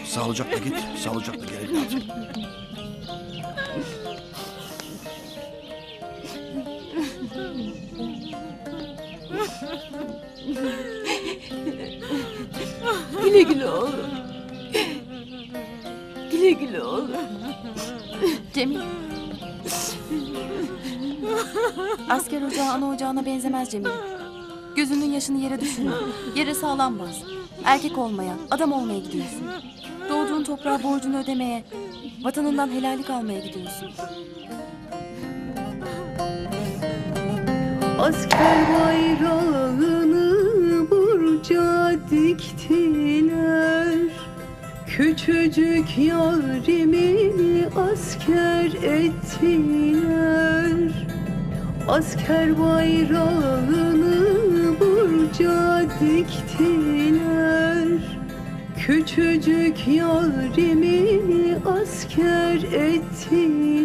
Sağlıcakla git. Sağlıcakla gel evladım. Güle güle oğlum. Güle güle oğlum. Cemil. Asker ocağı ana ocağına benzemez Cemil. Gözünün yaşını yere düşürme. Yere sağlam bas. Erkek olmaya, adam olmaya gidiyorsun. Doğduğun toprağa borcunu ödemeye, vatanından helallik almaya gidiyorsun. Asker bayrağını burca diktiler Küçücük yarimi asker ettiler Asker bayrağını burca diktiler. Küçücük yarimi asker ettiler.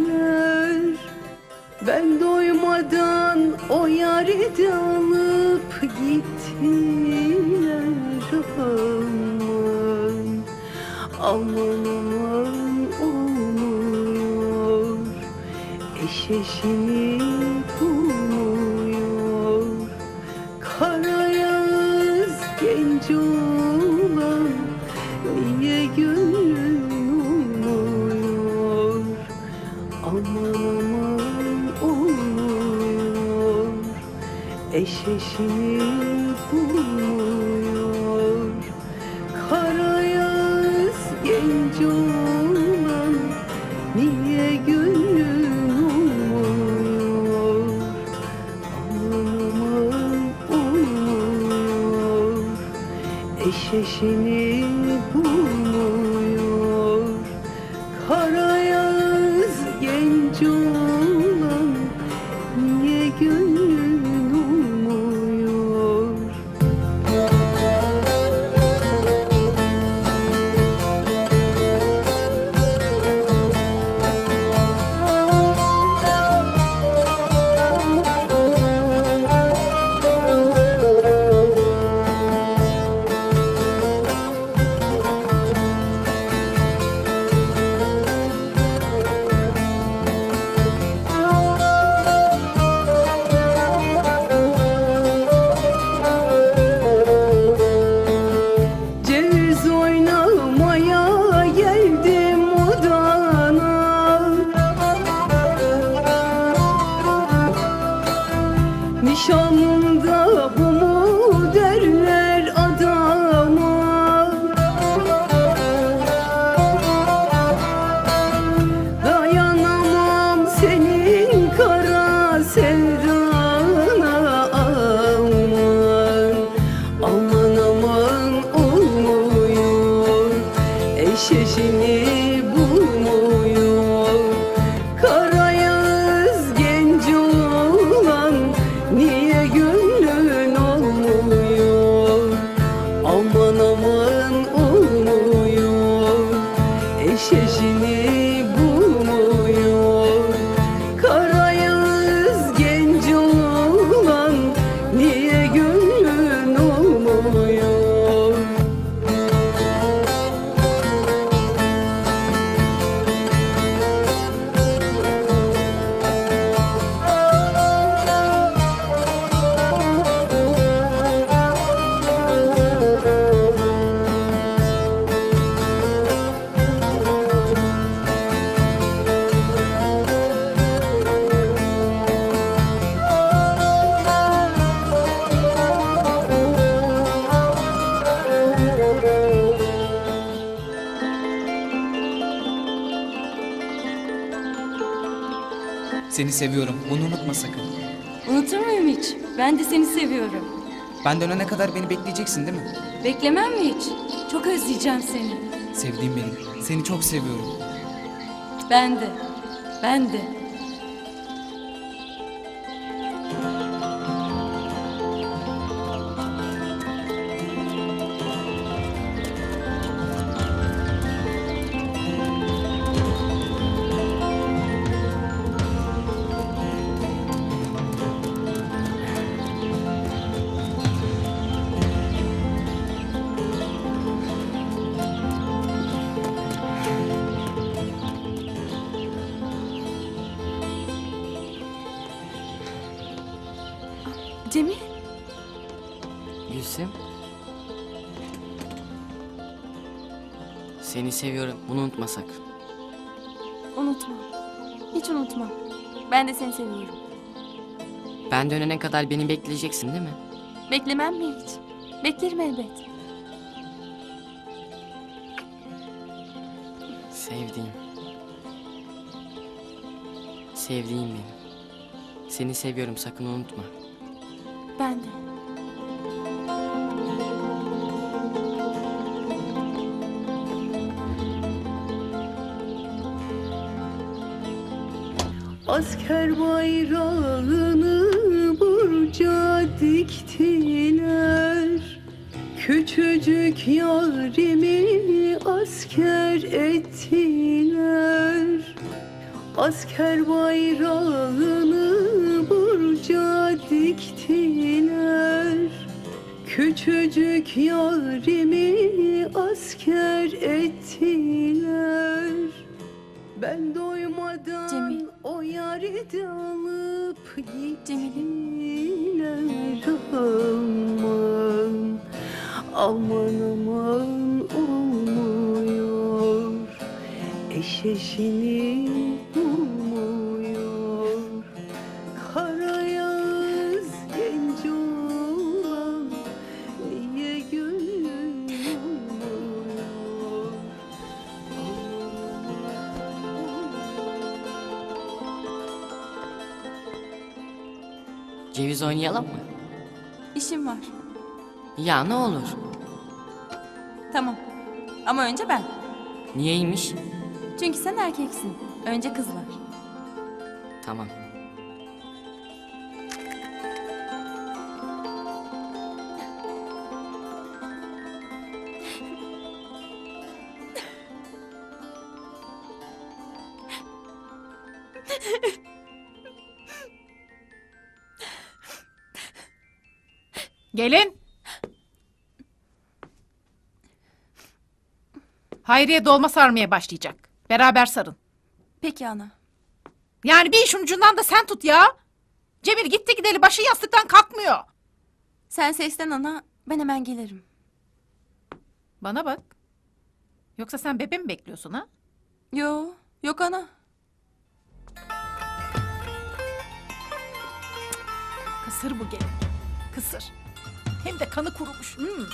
Ben doymadan o yari de alıp gittiler. Aman Aman aman olmuyor. Eş Eş eşini bulmuyor. Kara yağız genç olan Niye gönlün olmuyor aman olmuyor Eş eşini seviyorum. Bunu unutma sakın. Unutur muyum hiç? Ben de seni seviyorum. Ben dönene kadar beni bekleyeceksin değil mi? Beklemem mi hiç? Çok özleyeceğim seni. Sevdiğim benim. Seni çok seviyorum. Ben de. Ben de. Unutma. Hiç unutma. Ben de seni seviyorum. Ben dönene kadar beni bekleyeceksin değil mi? Beklemem mi hiç? Beklerim elbet. Sevdiğim. Sevdiğim benim. Seni seviyorum sakın unutma. Ben de. Asker bayrağını burca diktiler. Küçücük yarimi asker ettiler. Asker bayrağını burca diktiler. Küçücük yarimi asker ettiler gittiler oynayalım mı? İşim var. Ya ne olur. Tamam. Ama önce ben. Niyeymiş? Çünkü sen erkeksin. Önce kızlar. Tamam. Hayriye dolma sarmaya başlayacak. Beraber sarın. Peki ana. Yani bir işin ucundan da sen tut ya. Cemil gitti gideli başı yastıktan kalkmıyor. Sen sesten ana. Ben hemen gelirim. Bana bak. Yoksa sen bebe mi bekliyorsun ha? Yo. Yok ana. Kısır bu gelin. Kısır. Hem de kanı kurumuş. Hmm.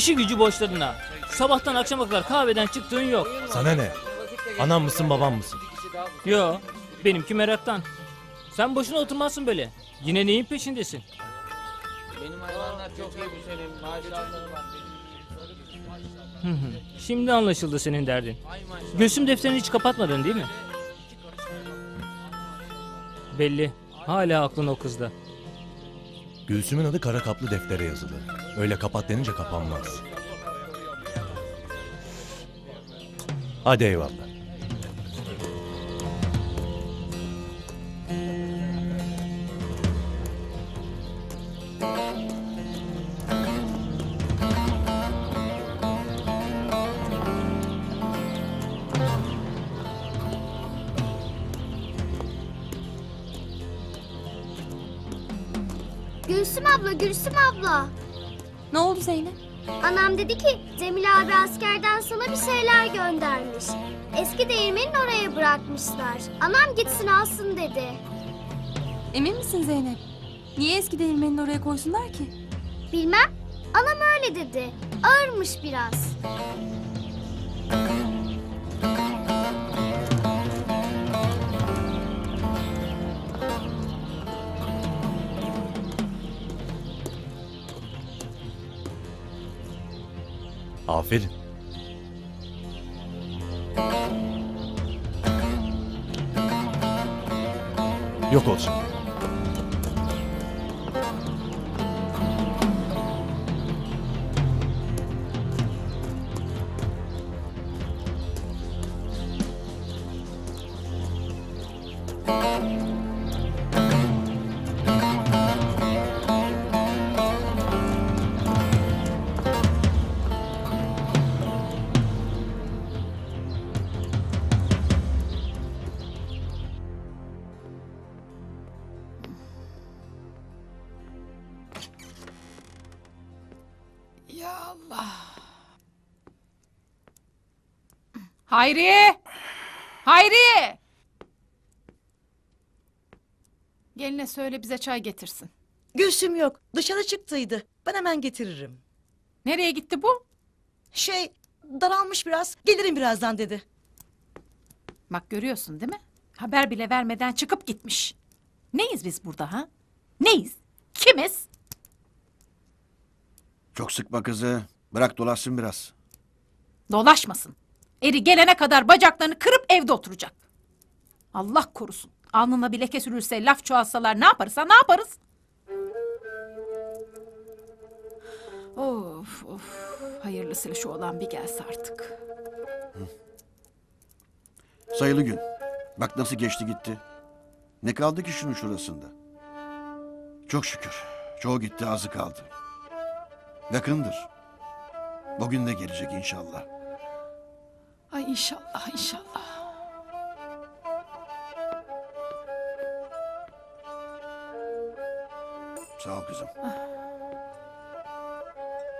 İşi gücü boşladın ha. Sabahtan akşama kadar kahveden çıktığın yok. Sana ne? Anam mısın babam mısın? Yo, benimki meraktan. Sen boşuna oturmazsın böyle. Yine neyin peşindesin? Benim hayvanlar çok iyi güzelim. Maşallah var. Hı hı. Şimdi anlaşıldı senin derdin. Gülsüm defterini hiç kapatmadın değil mi? Belli. Hala aklın o kızda. Gülsüm'ün adı kara kaplı deftere yazılı. Öyle kapat denince kapanmaz. Hadi eyvallah. Gülsüm abla, Gülsüm abla. Ne oldu Zeynep? Anam dedi ki Cemil abi askerden sana bir şeyler göndermiş. Eski değirmenin oraya bırakmışlar. Anam gitsin alsın dedi. Emin misin Zeynep? Niye eski değirmenin oraya koysunlar ki? Bilmem. Anam öyle dedi. Ağırmış biraz. Aferin. Yok ol Hayri! Hayri! Geline söyle bize çay getirsin. Gülsüm yok. Dışarı çıktıydı. Ben hemen getiririm. Nereye gitti bu? Şey daralmış biraz. Gelirim birazdan dedi. Bak görüyorsun değil mi? Haber bile vermeden çıkıp gitmiş. Neyiz biz burada ha? Neyiz? Kimiz? Çok sıkma kızı. Bırak dolaşsın biraz. Dolaşmasın. Eri gelene kadar bacaklarını kırıp evde oturacak. Allah korusun. Alnına bir leke sürülse, laf çoğalsalar ne yaparsa ne yaparız? Of of. Hayırlısıyla şu olan bir gelse artık. Sayılı gün. Bak nasıl geçti gitti. Ne kaldı ki şunun şurasında? Çok şükür. Çoğu gitti azı kaldı. Yakındır. Bugün de gelecek inşallah. Ay inşallah inşallah. Sağ ol kızım.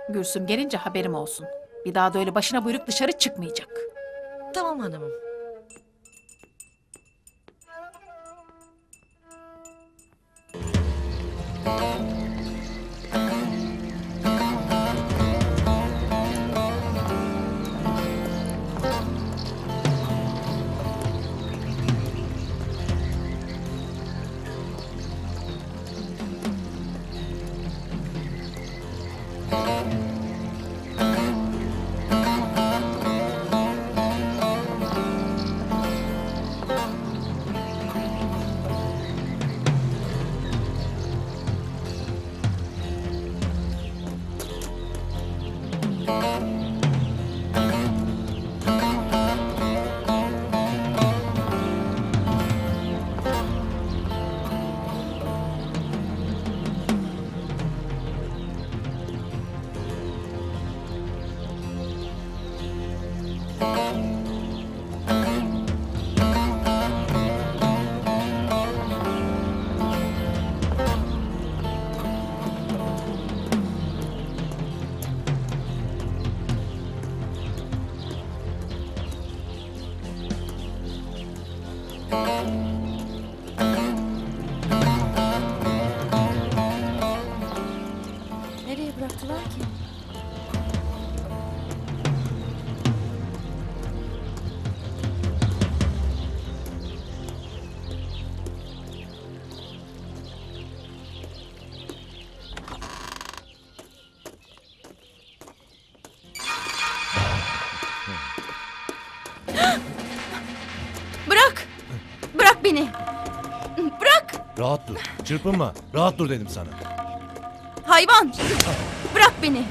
Gülsüm gelince haberim olsun. Bir daha da öyle başına buyruk dışarı çıkmayacak. Tamam hanımım. Çırpınma. Rahat dur dedim sana. Hayvan! Bırak beni!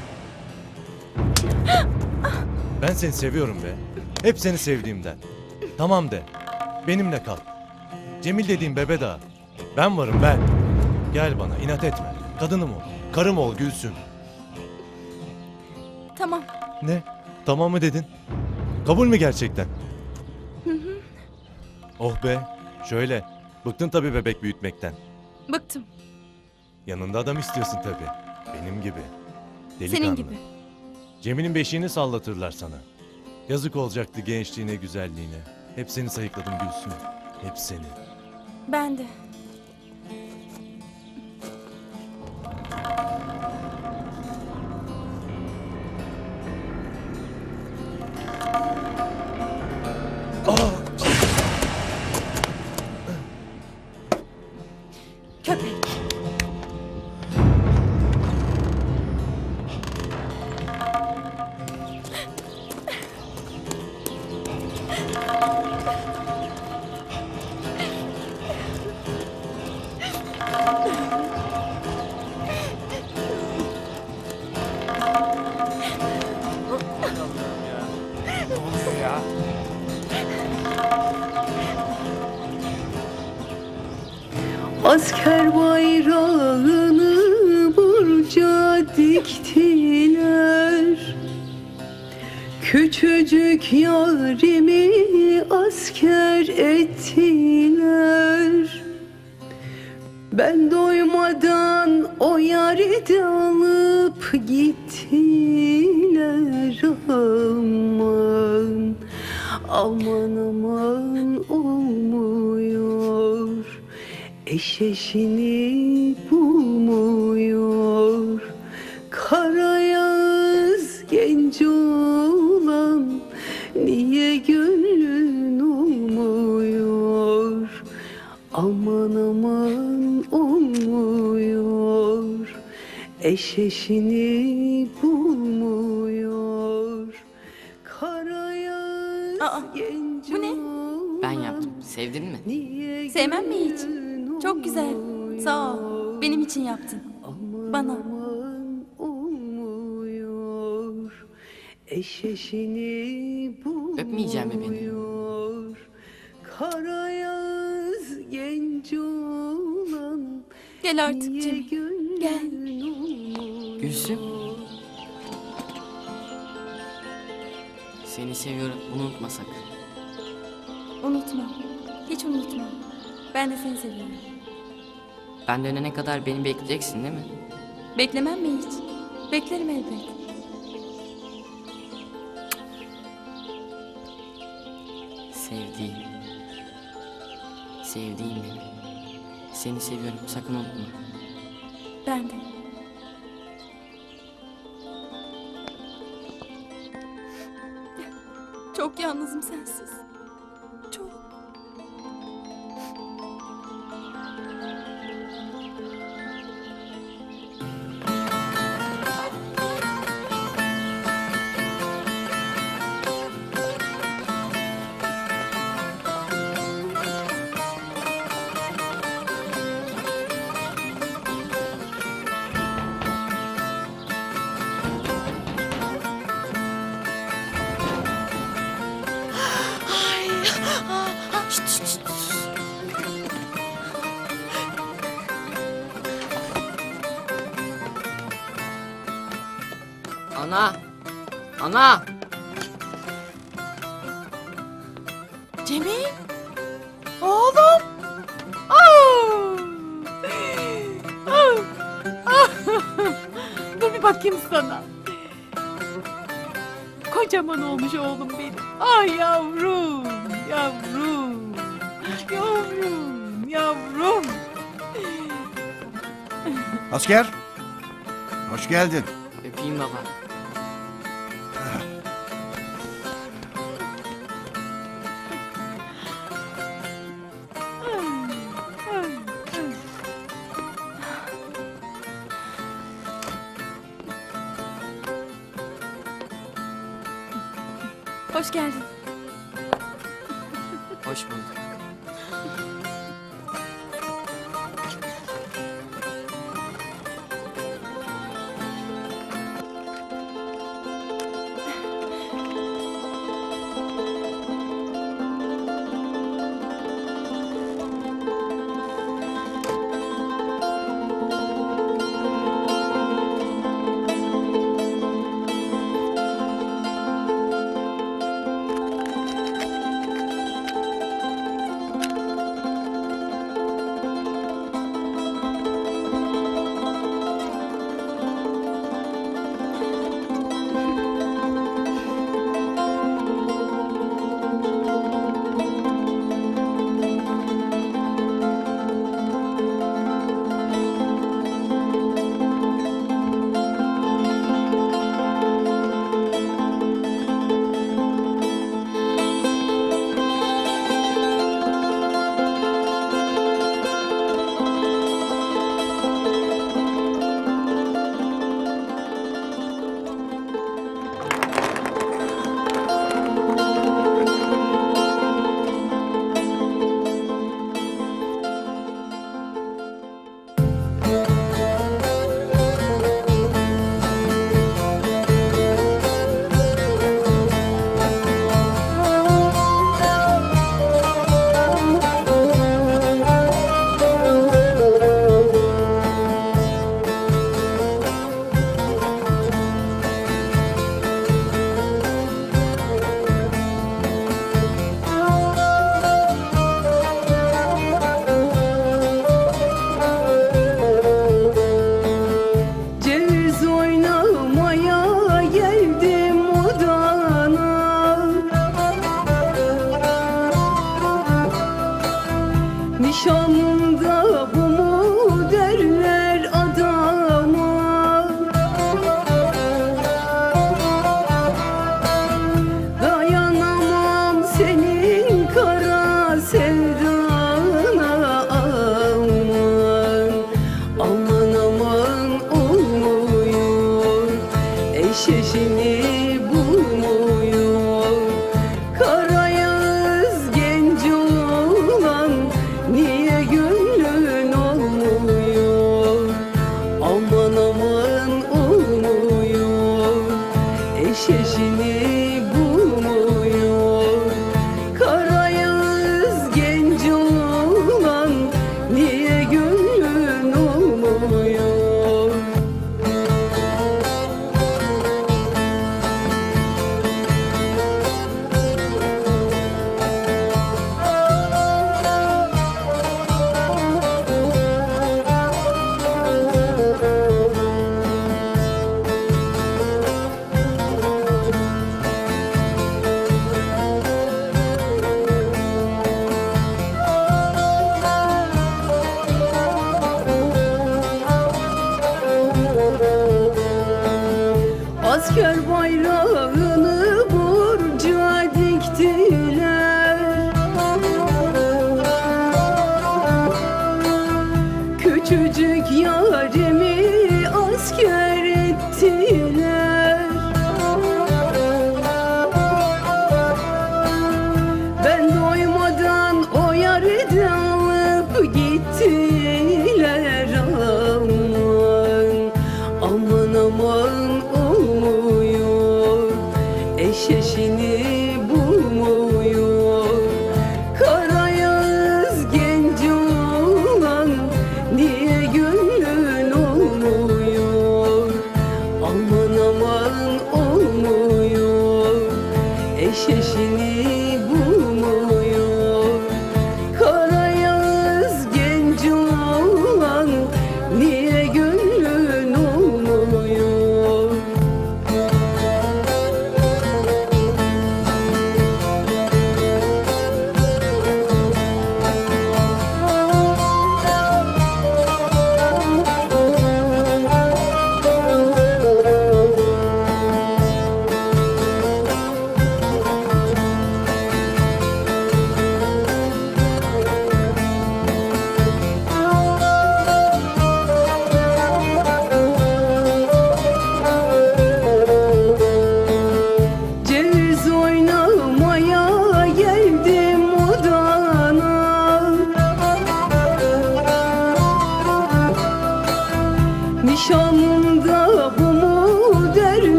Ben seni seviyorum be. Hep seni sevdiğimden. Tamam de. Benimle kal. Cemil dediğim bebe daha. Ben varım ben. Gel bana inat etme. Kadınım ol. Karım ol Gülsüm. Tamam. Ne? Tamam mı dedin? Kabul mü gerçekten? Hı hı. Oh be. Şöyle. Bıktın tabii bebek büyütmekten. Bıktım. Yanında adam istiyorsun tabii. Benim gibi. Senin Delikanlı. gibi. Cemil'in beşiğini sallatırlar sana. Yazık olacaktı gençliğine, güzelliğine. Hep seni sayıkladım Gülsüm. Hep seni. Ben de. Aman olmuyor Eşeşini bulmuyor Kara yağız genç Bu ne? Ben yaptım. Sevdin mi? Sevmem mi hiç? Çok güzel. Sağ ol. Benim için yaptın. Bana. olmuyor Eşeşini bulmuyor Öpmeyecek mi beni? Kara yağız genç olan Gel artık Cemil. Gel. Gülsüm. Seni seviyorum. Bunu unutma sakın. Unutma. Hiç unutma. Ben de seni seviyorum. Ben dönene kadar beni bekleyeceksin değil mi? Beklemem mi hiç? Beklerim elbet. Sevdiğim. Sevdiğim benim. Seni seviyorum. Sakın unutma. Ben de. Çok yalnızım sensiz. Geldin. Öpeyim baba. Hoş geldin. Hoş bulduk.